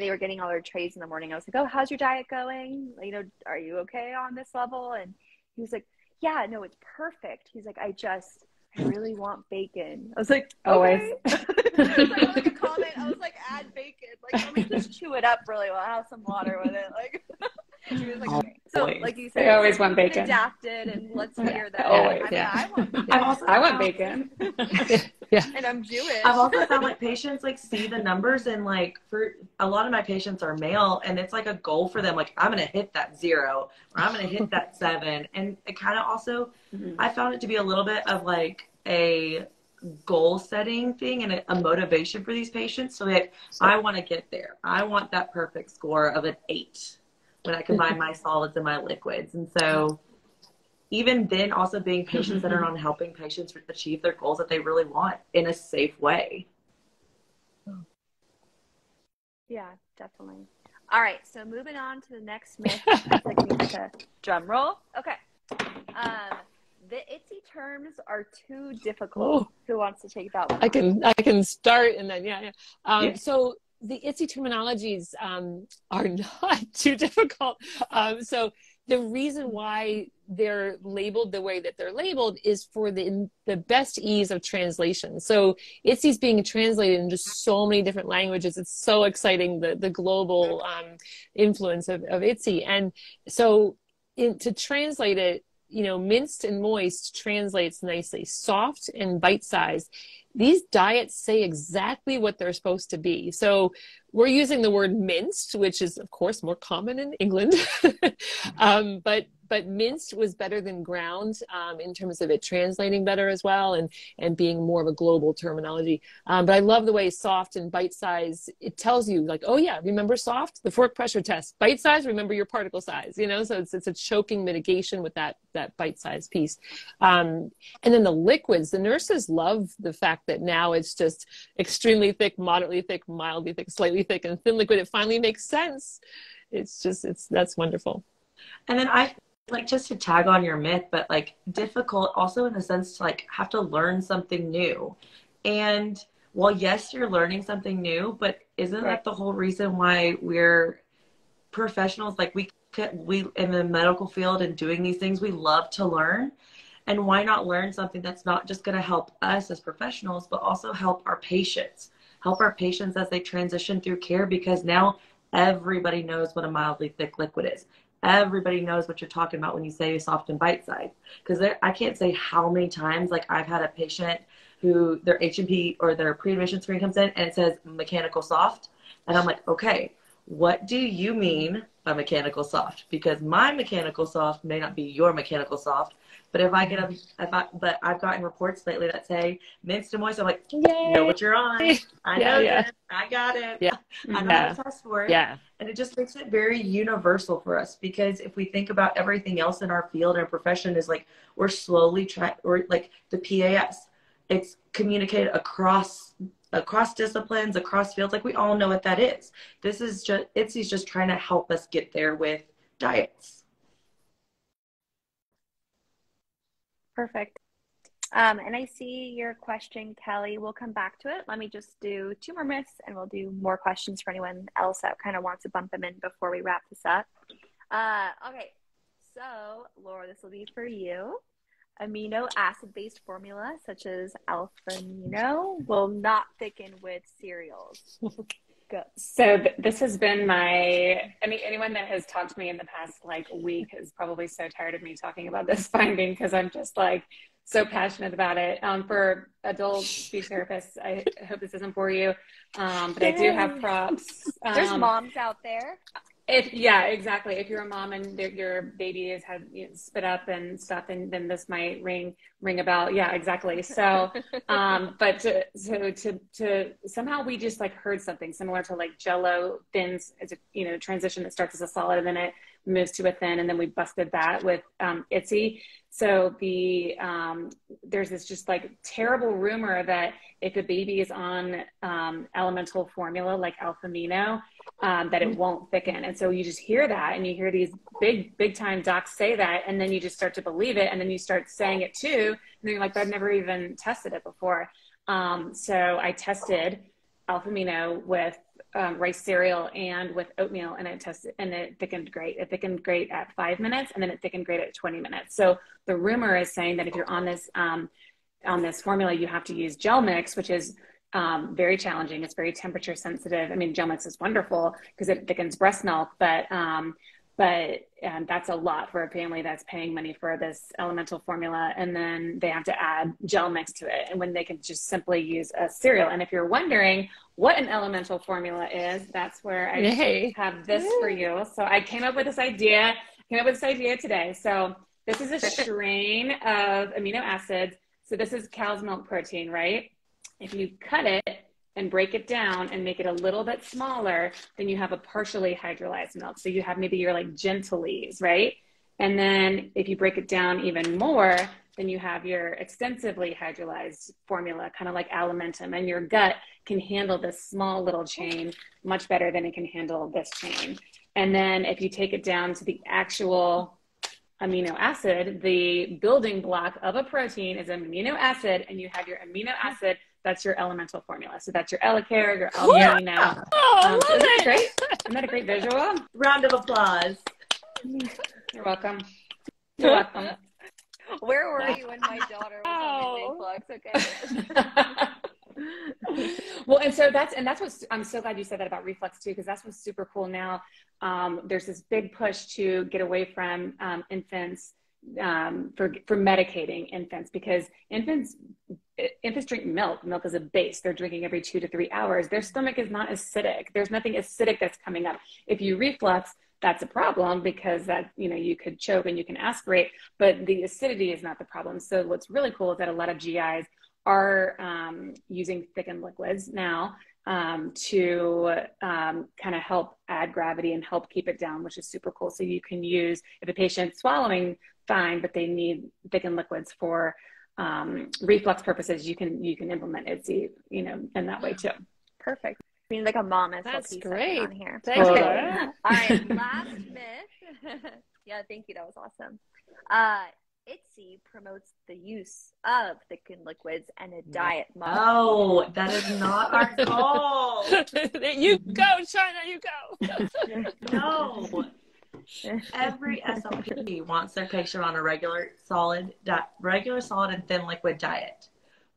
they were getting all their trays in the morning. I was like, Oh, how's your diet going? You know, are you okay on this level? And he was like, Yeah, no, it's perfect. He's like, I just, I really want bacon. I was like, oh, Always. okay. I like, like a comment. I was like, add bacon. Like, let me just chew it up really well. Have some water with it. Like, he was like, okay. So, Always. like you said, They always want bacon. Adapt it and let's hear that. always, I mean, yeah. I want bacon. I've also I want found- bacon. and I'm Jewish. I've also found like patients like see the numbers and like for a lot of my patients are male and it's like a goal for them like I'm gonna hit that zero or I'm gonna hit that seven and it kind of also Mhm. I found it to be a little bit of like a goal setting thing and a, a motivation for these patients so like I want to get there I want that perfect score of an eight when I combine my solids and my liquids and so even then also being patients that are on helping patients achieve their goals that they really want in a safe way Yeah, definitely. All right, so moving on to the next myth. I like we need a drum roll. Okay. Um, the IDDSI terms are too difficult. Oh. Who wants to take that one? I can I can start and then yeah yeah. Um, Yeah. So the IDDSI terminologies um, are not too difficult. Um, so the reason why they're labeled the way that they're labeled is for the the best ease of translation. So IDDSI is being translated into so many different languages. It's so exciting the the global um, influence of, of IDDSI. And so in, to translate it, you know, minced and moist translates nicely. Soft and bite sized. These diets say exactly what they're supposed to be. So we're using the word minced, which is of course more common in England. um, but but minced was better than ground um, in terms of it translating better as well and and being more of a global terminology. Um, but I love the way soft and bite size it tells you like oh yeah remember soft the fork pressure test bite size remember your particle size you know so it's it's a choking mitigation with that that bite size piece. Um, and then the liquids the nurses love the fact that now it's just extremely thick, moderately thick, mildly thick, slightly thick, and thin liquid. It finally makes sense. It's just it's that's wonderful. And then I like just to tag on your myth, but like difficult also in the sense to like have to learn something new. And well, yes, you're learning something new, but isn't Right. that the whole reason why we're professionals? Like we could, we in the medical field and doing these things, we love to learn. And why not learn something that's not just going to help us as professionals, but also help our patients, help our patients as they transition through care because now everybody knows what a mildly thick liquid is. Everybody knows what you're talking about when you say soft and bite size. Because I can't say how many times, like I've had a patient who their H&P or their pre-admission screen comes in and it says mechanical soft. And I'm like, okay, what do you mean by mechanical soft? Because my mechanical soft may not be your mechanical soft. But if I get a, if I, but I've gotten reports lately that say minced and moist. I'm like, you know what you're on. I Yeah, know yeah. this. I got it. Yeah. I know Yeah. test for it. Yeah. And it just makes it very universal for us because if we think about everything else in our field and profession is like we're slowly trying or like the PAS. It's communicated across across disciplines, across fields. Like we all know what that is. This is just IDDSI's just trying to help us get there with diets. Perfect. Um, and I see your question, Kelly. We'll come back to it. Let me just do two more myths and we'll do more questions for anyone else that kind of wants to bump them in before we wrap this up. Uh, okay, so Laura, this will be for you. Amino acid based formula such as alpha amino will not thicken with cereals. So th- this has been my, I mean, anyone that has talked to me in the past like week is probably so tired of me talking about this finding because I'm just like so passionate about it. Um, for adult speech therapists, I hope this isn't for you, um, but I do have props. There's Um, moms out there. If yeah, exactly. If you're a mom and your- baby has had you know, spit up and stuff, and then this might ring ring a bell. Yeah, exactly. So, um, but to, so to to somehow we just like heard something similar to like Jello thins as a you know transition that starts as a solid and then it moves to a thin, and then we busted that with um, IDDSI. So the um, there's this just like terrible rumor that if a baby is on um, elemental formula like Alfamino, um, that it won't thicken. And so you just hear that and you hear these big, big time docs say that, and then you just start to believe it, and then you start saying it too. And then you're like, "But I've never even tested it before. Um, so I tested Alfamino with um, rice cereal and with oatmeal, and it tested and it thickened great. It thickened great at five minutes, and then it thickened great at 20 minutes. So the rumor is saying that if you're on this um, on this formula, you have to use gel mix, which is um, very challenging. It's very temperature sensitive. I mean, gel mix is wonderful because it thickens breast milk, but um, but um, that's a lot for a family that's paying money for this elemental formula, and then they have to add gel mix to it, and when they can just simply use a cereal. And if you're wondering what an elemental formula is, that's where I Yay. have this for you. So I came up with this idea. Came up with this idea today. So this is a strain of amino acids. So this is cow's milk protein, right? If you cut it and break it down and make it a little bit smaller, then you have a partially hydrolyzed milk. So you have maybe your like Gentlease, right? And then if you break it down even more, then you have your extensively hydrolyzed formula, kind of like alimentum, and your gut can handle this small little chain much better than it can handle this chain. And then if you take it down to the actual amino acid, the building block of a protein is an amino acid, and you have your amino acid. That's your elemental formula. So that's your EleCare, your L now. Oh, I Um, love isn't that it. great? Isn't that a great visual? Round of applause. You're welcome. You're welcome. Where were you when my daughter was on Wow. the reflux? Okay. well, and so that's and that's what I'm so glad you said that about reflux too, because that's what's super cool now. Um, there's this big push to get away from um, infants um, for for medicating infants because infants infants drink milk. Milk is a base. They're drinking every two to three hours. Their stomach is not acidic. There's nothing acidic that's coming up. If you reflux, that's a problem because that you know you could choke and you can aspirate, but the acidity is not the problem. So what's really cool is that a lot of GIs are um, using thickened liquids now um, to um, kind of help add gravity and help keep it down, which is super cool. So you can use if a patient's swallowing fine, but they need thickened liquids for um, reflux purposes, you can you can implement IDDSI, you know, in that way too. Perfect. I mean, like a mom SLP That's great. on here. Thanks, Okay. Laura. All right, last myth. yeah, thank you. That was awesome. Uh, IDDSI promotes the use of thickened liquids and a diet model. Oh, that is not our goal. There you go, China, you go. No. Every SLP wants their patient on a regular solid, regular solid and thin liquid diet.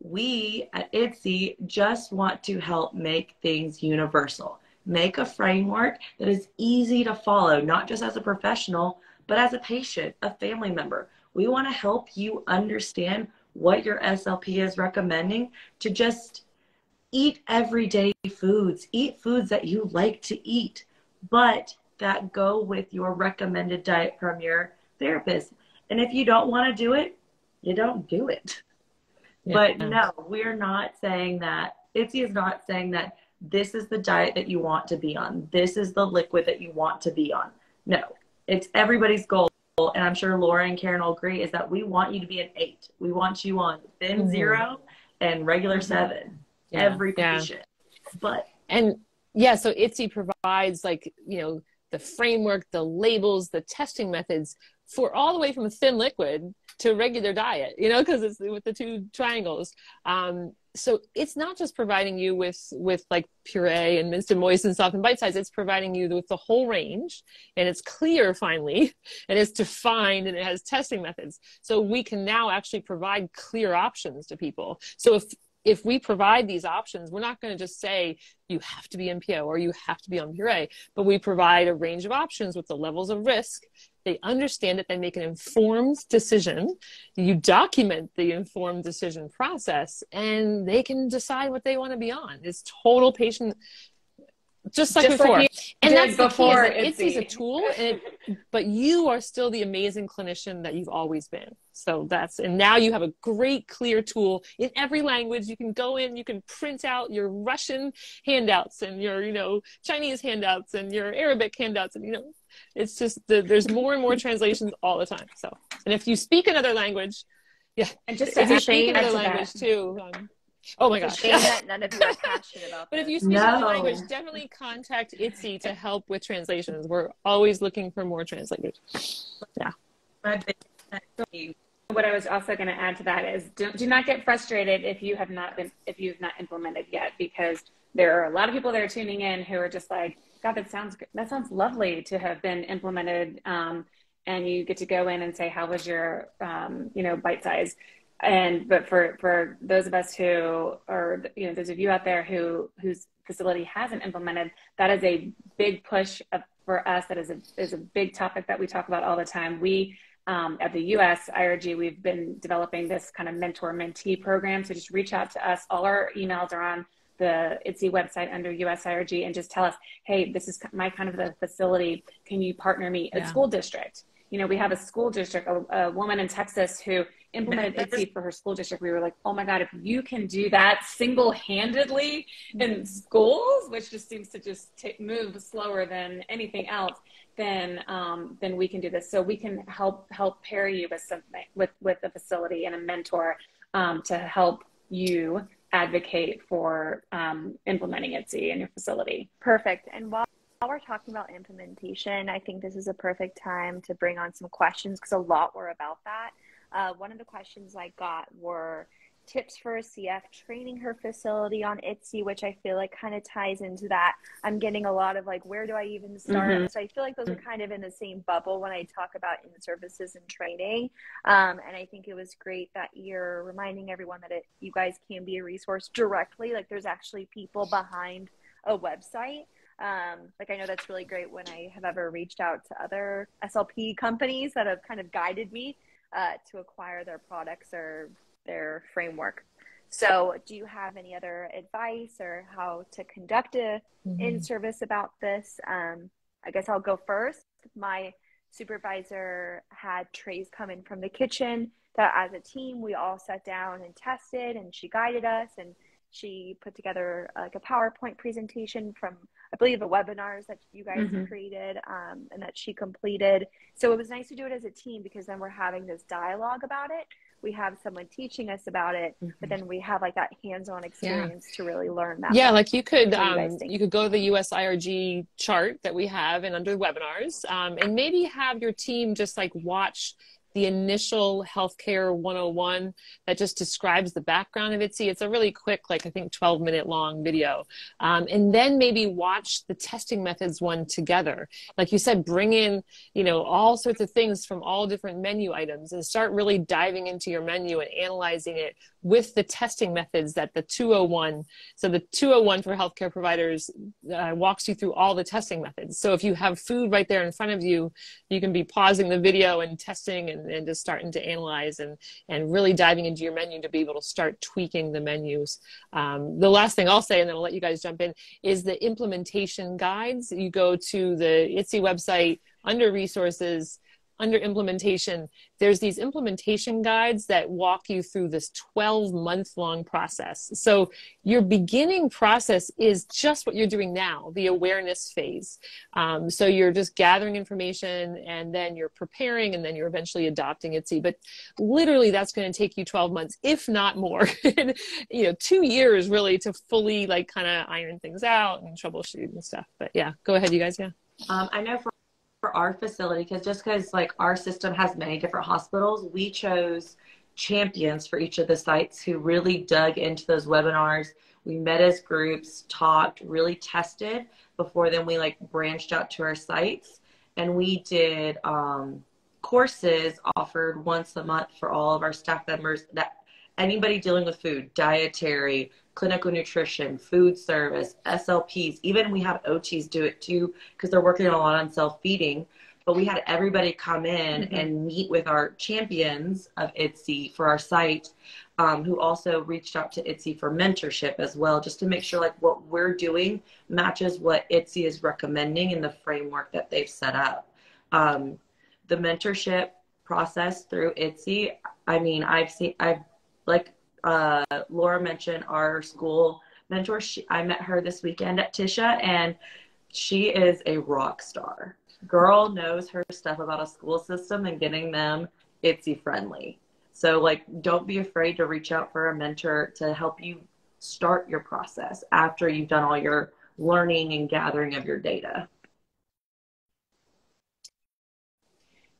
We at IDDSI just want to help make things universal. Make a framework that is easy to follow, not just as a professional, but as a patient, a family member. We want to help you understand what your SLP is recommending to just eat everyday foods, eat foods that you like to eat, but that go with your recommended diet from your therapist. And if you don't want to do it, you don't do it. But no, we're not saying that. IDDSI is not saying that this is the diet that you want to be on. This is the liquid that you want to be on. No, it's everybody's goal. And I'm sure Laura and Karen will agree is that we want you to be an eight. We want you on thin Mhm. zero and regular seven. Yeah. Every Yeah. patient. But And yeah, so IDDSI provides like, you know, the framework, the labels, the testing methods for all the way from a thin liquid to regular diet, you know, because it's with the two triangles. Um, so it's not just providing you with with like puree and minced and moist and soft and bite size. It's providing you with the whole range, and it's clear finally, and it's defined, and it has testing methods. So we can now actually provide clear options to people. So if if we provide these options, we're not going to just say you have to be NPO or you have to be on puree, but we provide a range of options with the levels of risk. They understand it, they make an informed decision. You document the informed decision process, and they can decide what they want to be on. It's total patient, just like Just before. like and that's the key, before is that it's, it's a tool, and it, but you are still the amazing clinician that you've always been. So that's and now you have a great, clear tool in every language. You can go in, you can print out your Russian handouts and your you know Chinese handouts and your Arabic handouts, and you know it's just the, there's more and more translations all the time. So and if you speak another language, yeah, And just to if you speak to another that- language too. Um, oh my gosh! shame none of you are passionate about But if you speak another language, definitely contact IDDSI to help with translations. We're always looking for more translators. Yeah. what I was also going to add to that is do, do not get frustrated if you have not been if you've not implemented yet because there are a lot of people that are tuning in who are just like God that sounds that sounds lovely to have been implemented um, and you get to go in and say how was your um, you know bite size and but for for those of us who or you know those of you out there who whose facility hasn't implemented that is a big push for us that is a is a big topic that we talk about all the time we um, at the US IRG, we've been developing this kind of mentor mentee program. So just reach out to us. All our emails are on the IDDSI website under US IRG and just tell us, hey, this is my kind of the facility. Can you partner me? A school district you know, we have a school district, a, a woman in Texas who implemented IDDSI for her school district. We were like, oh my God, if you can do that single handedly in schools, which just seems to just t- move slower than anything else, then um, then we can do this. So we can help help pair you with something with with a facility and a mentor um, to help you advocate for um, implementing IDDSI in your facility. Perfect. And while while we're talking about implementation, I think this is a perfect time to bring on some questions because a lot were about that. Uh, one of the questions I got were tips for a CF training her facility on IDDSI, which I feel like kind of ties into that. I'm getting a lot of like, where do I even start? Mm-hmm. So I feel like those are kind of in the same bubble when I talk about in services and training. Um, and I think it was great that you're reminding everyone that it, you guys can be a resource directly. Like there's actually people behind a website. Um, like I know that's really great when I have ever reached out to other SLP companies that have kind of guided me uh, to acquire their products or their framework. So, do you have any other advice or how to conduct a mm-hmm. in service about this? Um, I guess I'll go first. My supervisor had trays come in from the kitchen that as a team we all sat down and tested and she guided us and she put together like a PowerPoint presentation from I believe the webinars that you guys mm-hmm. created um, and that she completed. So it was nice to do it as a team because then we're having this dialogue about it. We have someone teaching us about it, mm-hmm. but then we have like that hands-on experience yeah. to really learn that. Yeah, like you could um, you, you, could go to the USIRG chart that we have and under webinars, um, and maybe have your team just like watch the initial healthcare 101 that just describes the background of IDDSI. It's a really quick, like I think 12 minute long video. Um, and then maybe watch the testing methods one together. Like you said, bring in, you know, all sorts of things from all different menu items and start really diving into your menu and analyzing it with the testing methods that the 201, so the 201 for healthcare providers uh, walks you through all the testing methods. So if you have food right there in front of you, you can be pausing the video and testing and, and just starting to analyze and, and really diving into your menu to be able to start tweaking the menus. Um, the last thing I'll say, and then I'll let you guys jump in, is the implementation guides. You go to the IDDSI website under resources, under implementation, there's these implementation guides that walk you through this 12 month long process. So your beginning process is just what you're doing now, the awareness phase. Um, so you're just gathering information and then you're preparing and then you're eventually adopting IDDSI. But literally that's going to take you 12 months, if not more, you know, two years really to fully like kind of iron things out and troubleshoot and stuff. But yeah, go ahead, you guys. Yeah. Um, I know for for our facility because just because like our system has many different hospitals we chose champions for each of the sites who really dug into those webinars. We met as groups talked really tested before then we like branched out to our sites. And we did um, courses offered once a month for all of our staff members that anybody dealing with food dietary clinical nutrition, food service, SLPs. Even we had OTs do it too because they're working a lot on self feeding. But we had everybody come in mm-hmm. and meet with our champions of IDDSI for our site, um, who also reached out to IDDSI for mentorship as well, just to make sure like what we're doing matches what IDDSI is recommending in the framework that they've set up. Um, the mentorship process through IDDSI, I mean, I've seen, I've like uh, Laura mentioned our school mentor. She, I met her this weekend at TSHA, and she is a rock star. Girl knows her stuff about a school system and getting them IDDSI friendly. So, like, don't be afraid to reach out for a mentor to help you start your process after you've done all your learning and gathering of your data.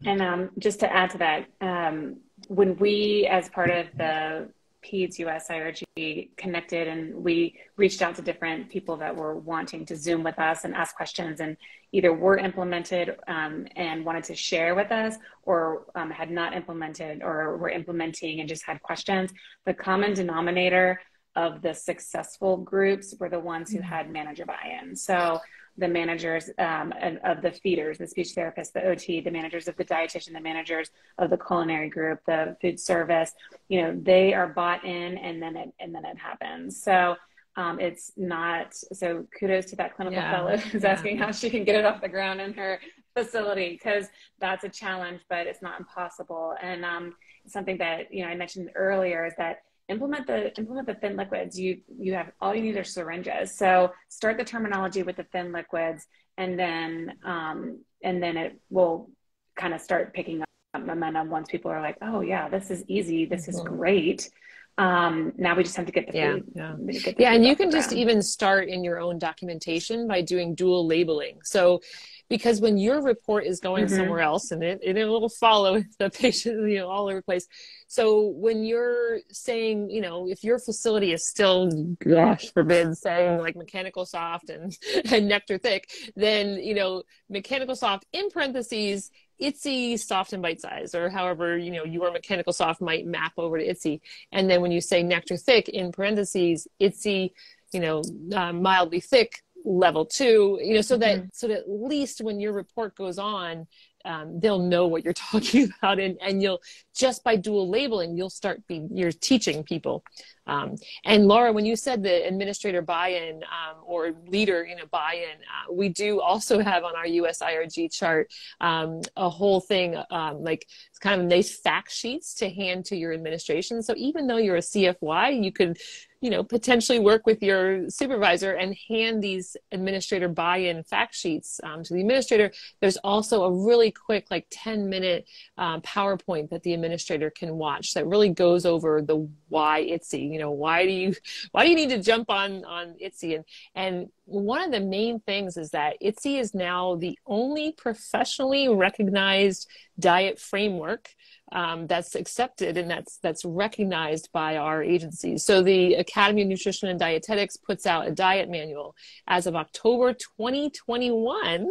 And um, just to add to that, um, when we, as part of the PEDS US IRG connected and we reached out to different people that were wanting to Zoom with us and ask questions and either were implemented um, and wanted to share with us or um, had not implemented or were implementing and just had questions. The common denominator of the successful groups were the ones who mm-hmm. had manager buy-in. So the managers um, of the feeders, the speech therapists, the OT, the managers of the dietitian, the managers of the culinary group, the food service, you know, they are bought in and then it, and then it happens. So um, it's not, so kudos to that clinical yeah. fellow who's yeah. asking how she can get it off the ground in her facility because that's a challenge, but it's not impossible. And um, something that you know I mentioned earlier is that implement the implement the thin liquids. You you have all you need are syringes. So start the terminology with the thin liquids, and then um, and then it will kind of start picking up momentum once people are like, oh yeah, this is easy, this is mm-hmm. great. Um, now we just have to get the yeah, food. Yeah, yeah and you can just even start in your own documentation by doing dual labeling. So because when your report is going mm-hmm. somewhere else and it, it will follow the patient you know all over the place so when you're saying you know if your facility is still gosh forbid saying like mechanical soft and, and nectar thick then you know mechanical soft in parentheses IDDSI soft and bite size or however you know your mechanical soft might map over to IDDSI and then when you say nectar thick in parentheses IDDSI you know uh, mildly thick level two you know so that mm-hmm. so that at least when your report goes on um, they'll know what you're talking about and, and you'll just by dual labeling you'll start be you're teaching people. Um, and laura when you said the administrator buy-in um, or leader you know buy-in uh, we do also have on our usirg chart um, a whole thing um, like it's kind of nice fact sheets to hand to your administration. So even though you're a cfy you could you know potentially work with your supervisor and hand these administrator buy-in fact sheets um, to the administrator. There's also a really quick like 10 minute um, powerpoint that the administrator can watch that really goes over the why IDDSI you know why do you why do you need to jump on on IDDSI and and one of the main things is that IDDSI is now the only professionally recognized diet framework um, that's accepted and that's that's recognized by our agencies. So the Academy of Nutrition and Dietetics puts out a diet manual as of October 2021, a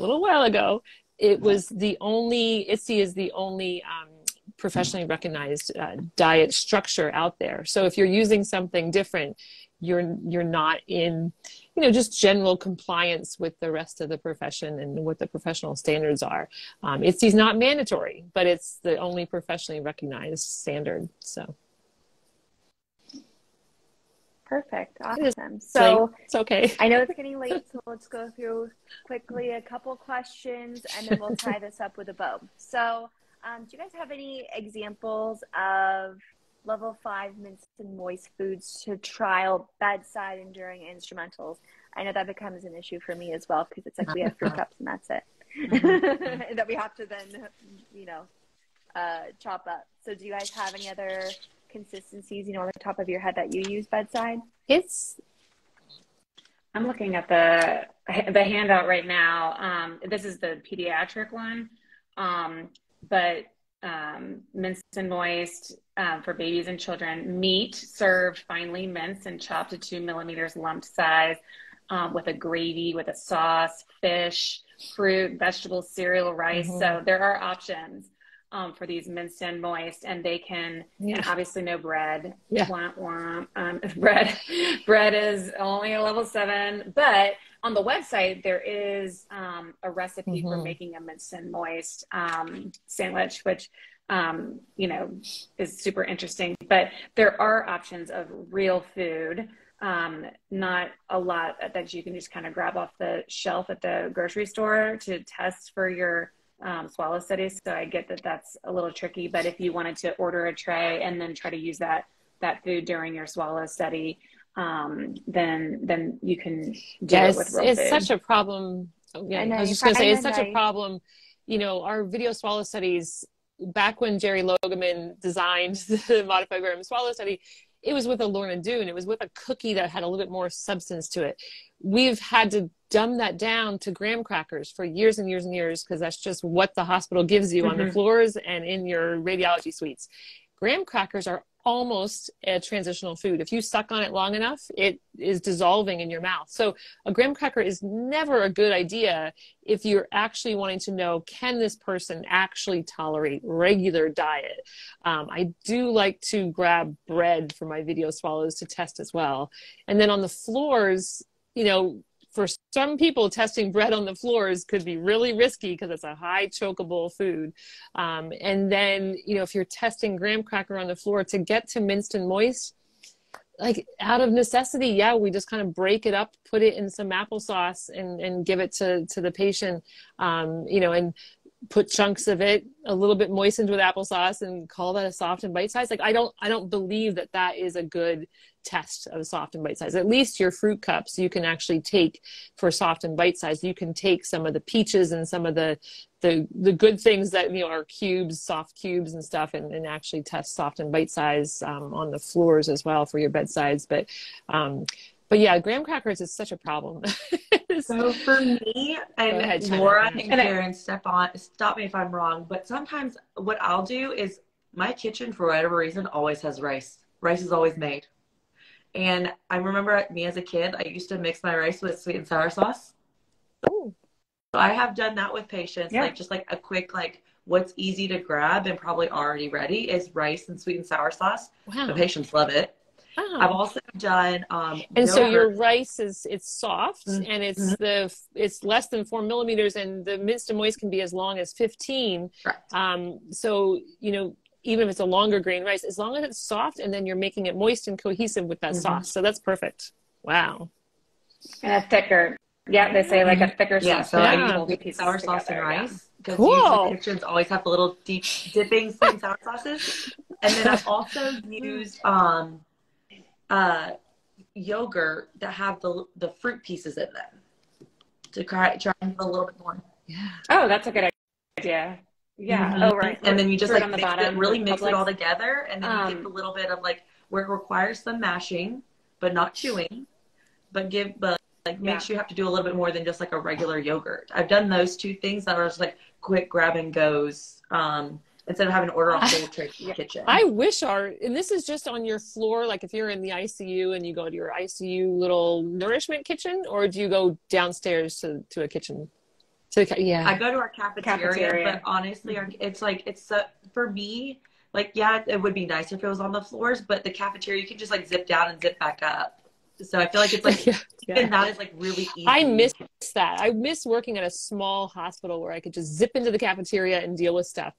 little while ago. It was the only IDDSI is the only um, professionally recognized uh, diet structure out there. So if you're using something different, you're you're not in you know just general compliance with the rest of the profession and what the professional standards are. Um, it's he's not mandatory but it's the only professionally recognized standard so. Perfect. Awesome. so it's okay. I know it's getting late so let's go through quickly a couple questions and then we'll tie this up with a bow. So um, do you guys have any examples of level five minced and moist foods to trial bedside and during instrumentals. I know that becomes an issue for me as well because it's like we have fruit cups and that's it. Mm-hmm. that we have to then, you know, uh, chop up. So do you guys have any other consistencies, you know, on the top of your head that you use bedside? It's I'm looking at the the handout right now. Um, this is the pediatric one, um, but um, minced and moist uh, for babies and children. Meat served finely minced and chopped to two millimeters lumped size um, with a gravy, with a sauce, fish, fruit, vegetables, cereal, rice. Mm-hmm. So there are options um, for these minced and moist, and they can, yeah. and obviously no bread. Yeah. Womp, womp. Um, bread, bread is only a level seven, but on the website there is um, a recipe mm-hmm. for making a minced and moist um, sandwich, which um, you know is super interesting. But there are options of real food. Um, not a lot that you can just kind of grab off the shelf at the grocery store to test for your um, swallow studies. So I get that that's a little tricky, but if you wanted to order a tray and then try to use that that food during your swallow study, um, then then you can do yeah, it with real it's food. such a problem. Oh, yeah, I, I was just going to say it's such a problem. You know, our video swallow studies back when Jeri Logemann designed the modified barium swallow study, it was with a Lorna Doone. It was with a cookie that had a little bit more substance to it. We've had to dumb that down to graham crackers for years and years and years because that's just what the hospital gives you mm-hmm. on the mm-hmm. floors and in your radiology suites. Graham crackers are almost a transitional food. If you suck on it long enough, it is dissolving in your mouth. So a graham cracker is never a good idea if you're actually wanting to know can this person actually tolerate regular diet. Um, I do like to grab bread for my video swallows to test as well. And then on the floors, you know, some people, testing bread on the floors could be really risky because it's a high chokeable food. Um, and then, you know, if you're testing graham cracker on the floor to get to minced and moist, like out of necessity, yeah, we just kind of break it up, put it in some applesauce, and and give it to to the patient. Um, you know, and put chunks of it a little bit moistened with applesauce and call that a soft and bite size like i don't i don't believe that that is a good test of soft and bite size at least your fruit cups you can actually take for soft and bite size you can take some of the peaches and some of the the the good things that you know are cubes soft cubes and stuff and, and actually test soft and bite size um, on the floors as well for your bedsides but um, but yeah, graham crackers is such a problem. so for me, and ahead, Laura and Karen, step on, stop me if I'm wrong, but sometimes what I'll do is my kitchen, for whatever reason, always has rice. Rice is always made. And I remember me as a kid, I used to mix my rice with sweet and sour sauce. Oh. So I have done that with patients, yeah. like just like a quick, like what's easy to grab and probably already ready is rice and sweet and sour sauce. Wow. The patients love it. Oh. I've also done. Um, and so your rice is it's soft mm-hmm. and it's mm-hmm. the it's less than four millimeters, and the minced and moist can be as long as fifteen. Correct. Um, so you know even if it's a longer grain rice, as long as it's soft, and then you're making it moist and cohesive with that mm-hmm. sauce. So that's perfect. Wow. And a thicker. Yeah, they say like a thicker yeah, sauce. So yeah, I use sour sauce and rice because cool. kitchens always have the little deep dipping sweet and sour sauces. And then I've also used um, uh, yogurt that have the the fruit pieces in them to try try and a little bit more. Yeah. Oh, that's a good idea. Yeah. Mm-hmm. Oh, right. And then you just like on the bottom, it, really mix it all together, and then um, you give a little bit of like where it requires some mashing, but not chewing, but give but like makes yeah. you have to do a little bit more than just like a regular yogurt. I've done those two things that are just like quick grab and goes. Um, instead of having to order a whole tray yeah. kitchen. I wish our and this is just on your floor, like if you're in the ICU and you go to your ICU little nourishment kitchen, or do you go downstairs to, to a kitchen? To the, yeah, I go to our cafeteria, cafeteria. but honestly, our, it's like it's so, for me. Like, yeah, it would be nice if it was on the floors, but the cafeteria you can just like zip down and zip back up. So I feel like it's like yeah, yeah. that is like really easy. I miss that. I miss working at a small hospital where I could just zip into the cafeteria and deal with stuff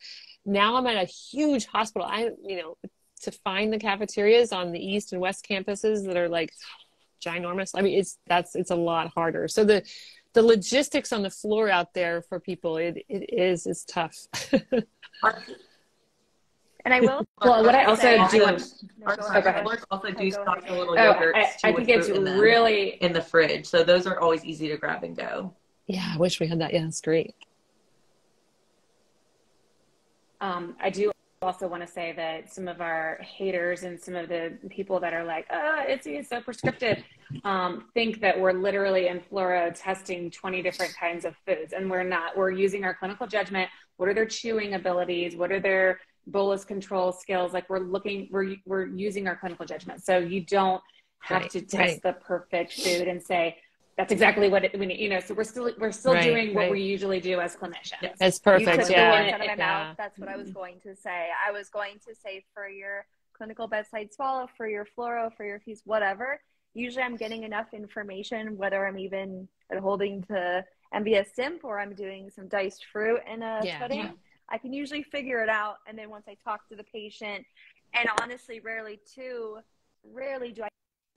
now I'm at a huge hospital. I, you know, to find the cafeterias on the east and west campuses that are like ginormous. I mean, it's that's it's a lot harder. So the the logistics on the floor out there for people, it it is is tough. And I will. Well, what I also do. Our, oh, also do stock a little oh, I, I think it's in really in the fridge, so those are always easy to grab and go. Yeah, I wish we had that. Yeah, it's great. Um, I do also want to say that some of our haters and some of the people that are like, oh, it's, so prescriptive, um, think that we're literally in fluoro testing 20 different kinds of foods. And we're not. We're using our clinical judgment. What are their chewing abilities? What are their bolus control skills? Like we're looking, we're, we're using our clinical judgment. So you don't have right, to test right. the perfect food and say, that's exactly what it, we need, you know, so we're still, we're still right, doing what right. we usually do as clinicians. Yes. That's perfect. yeah. my mouth. That's what I was mm-hmm. going to say. I was going to say for your clinical bedside swallow, for your fluoro, for your FEES, whatever. Usually I'm getting enough information, whether I'm even holding to MBSImP or I'm doing some diced fruit in a yeah. pudding. Yeah. I can usually figure it out. And then once I talk to the patient, and honestly, rarely too, rarely do I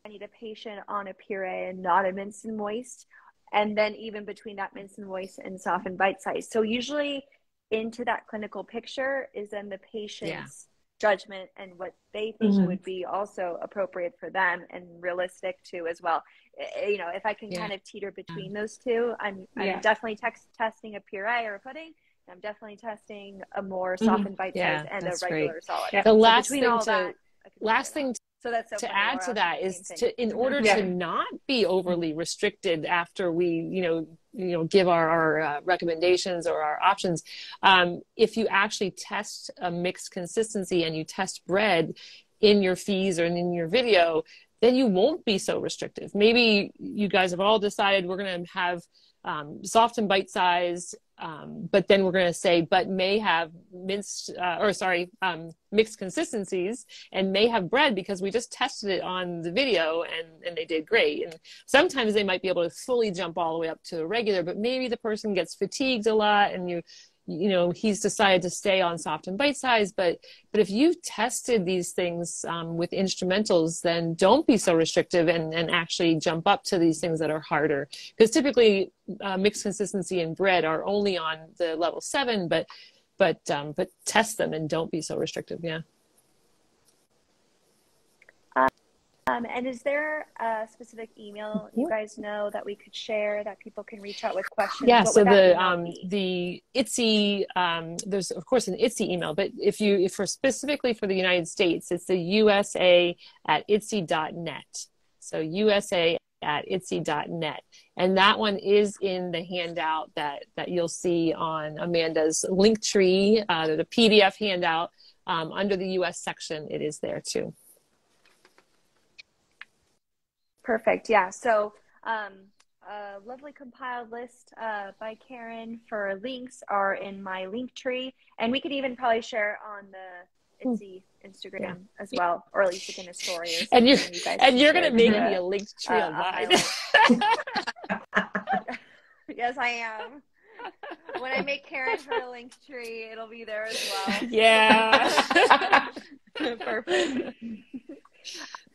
I need a patient on a puree and not a mince and moist. And then even between that mince and moist and soft and bite size. So usually into that clinical picture is then the patient's yeah. judgment and what they think mm-hmm. would be also appropriate for them and realistic too as well. You know, if I can yeah. kind of teeter between those two, I'm, I'm definitely text, testing a puree or a pudding. I'm definitely testing a more mm-hmm. softened bite size and a regular great. solid. The so last thing to that, last thing so that's so to add to that is to in order yeah. to not be overly restricted after we you know you know give our, our uh, recommendations or our options um, if you actually test a mixed consistency and you test bread in your FEES or in your video then you won't be so restrictive. Maybe you guys have all decided we're going to have um, soft and bite size um, but then we're going to say, but may have minced, uh, or sorry, um, mixed consistencies and may have bread because we just tested it on the video and, and they did great. And sometimes they might be able to fully jump all the way up to a regular, but maybe the person gets fatigued a lot and you, you know he's decided to stay on soft and bite size but but if you've tested these things um, with instrumentals then don't be so restrictive and and actually jump up to these things that are harder. Because typically uh, mixed consistency and bread are only on the level seven but but um, but test them and don't be so restrictive. Yeah Um, and is there a specific email you guys know that we could share that people can reach out with questions? Yeah, What so the um, the IDDSI um, there's of course an IDDSI email, but if you if for specifically for the United States, it's the USA at IDDSI.net. So USA at IDDSI.net. And that one is in the handout that that you'll see on Amanda's link tree, uh, the PDF handout. Um, under the US section, it is there too. Perfect. Yeah. So, um, a lovely compiled list uh, by Karen for links are in my link tree, and we could even probably share on the IDDSI Instagram Yeah. as well, or at least like in a story. Or And you're you guys and you're gonna make me a linked tree uh, on a mine. Yes, I am. When I make Karen her link tree, it'll be there as well. yeah. Perfect.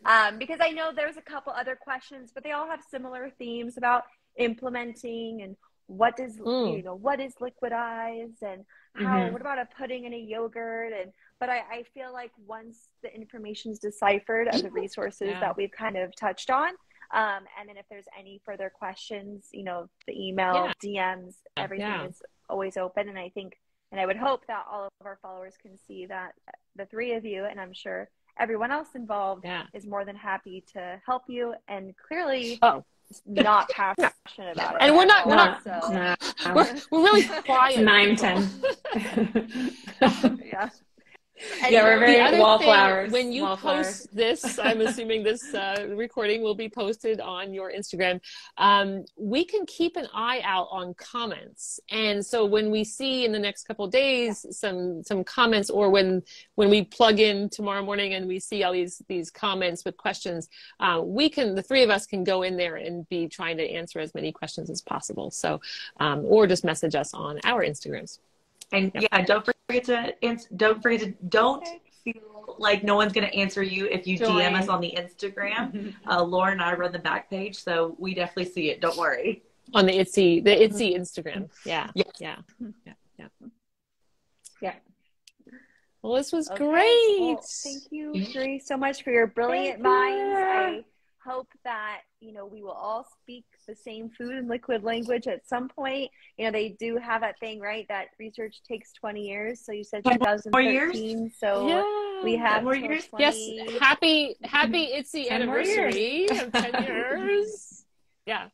Um, because I know there's a couple other questions, but they all have similar themes about implementing and what does Mm. you know what is liquidized and how Mm-hmm. Mhm. what about a pudding in a yogurt and but I, I feel like once the information is deciphered of the resources Yeah. that we've kind of touched on um, and then if there's any further questions you know the email dms everything Yeah. is always open and i think and i would hope that all of our followers can see that the three of you and i'm sure everyone else involved Yeah. is more than happy to help you and clearly Oh. not passionate about it And we're not- all. we're not- so No, We're, we're really quiet. nine, ten. yeah Yeah, we're very wallflowers, thing, when you wallflowers. post this, I'm assuming this uh, recording will be posted on your Instagram. Um, we can keep an eye out on comments, and so when we see in the next couple days some some comments, or when when we plug in tomorrow morning and we see all these these comments with questions, uh, we can the three of us can go in there and be trying to answer as many questions as possible. So, um, or just message us on our Instagrams. And Yep. yeah, don't forget to ans- don't forget to don't feel like no one's gonna answer you if you Join. DM us on the Instagram. Uh, Laura and I run the back page, so we definitely see it. Don't worry. on the IDDSI, the IDDSI Instagram. Yeah. Yes. Yeah. Yeah. Yeah. Yeah. Well, this was Okay, great. well, thank you, Sheree, so much for your brilliant Thank minds. I hope that you know we will all speak the same food and liquid language at some point. You know, they do have that thing, right? That research takes twenty years. So you said Ten years? 2013. So yeah. we have more till years? 20 Yes. Happy, happy mm-hmm. IDDSI 10 more anniversary of 10 years. Yeah.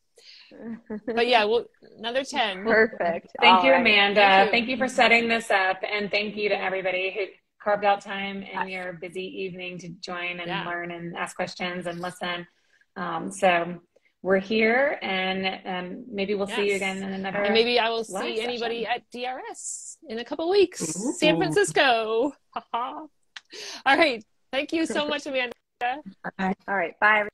But yeah, well, another 10. Perfect. Thank All you, right. Amanda. Thank Thank you. you. for setting this up. And thank you to everybody who carved out time in uh, your busy evening to join and Yeah. learn and ask questions and listen. Um, so we're here and um, maybe we'll see you again in another. And maybe I will see anybody session. at DRS in a couple weeks. San Francisco. All right. Thank you so much, Amanda. All right. All right. Bye.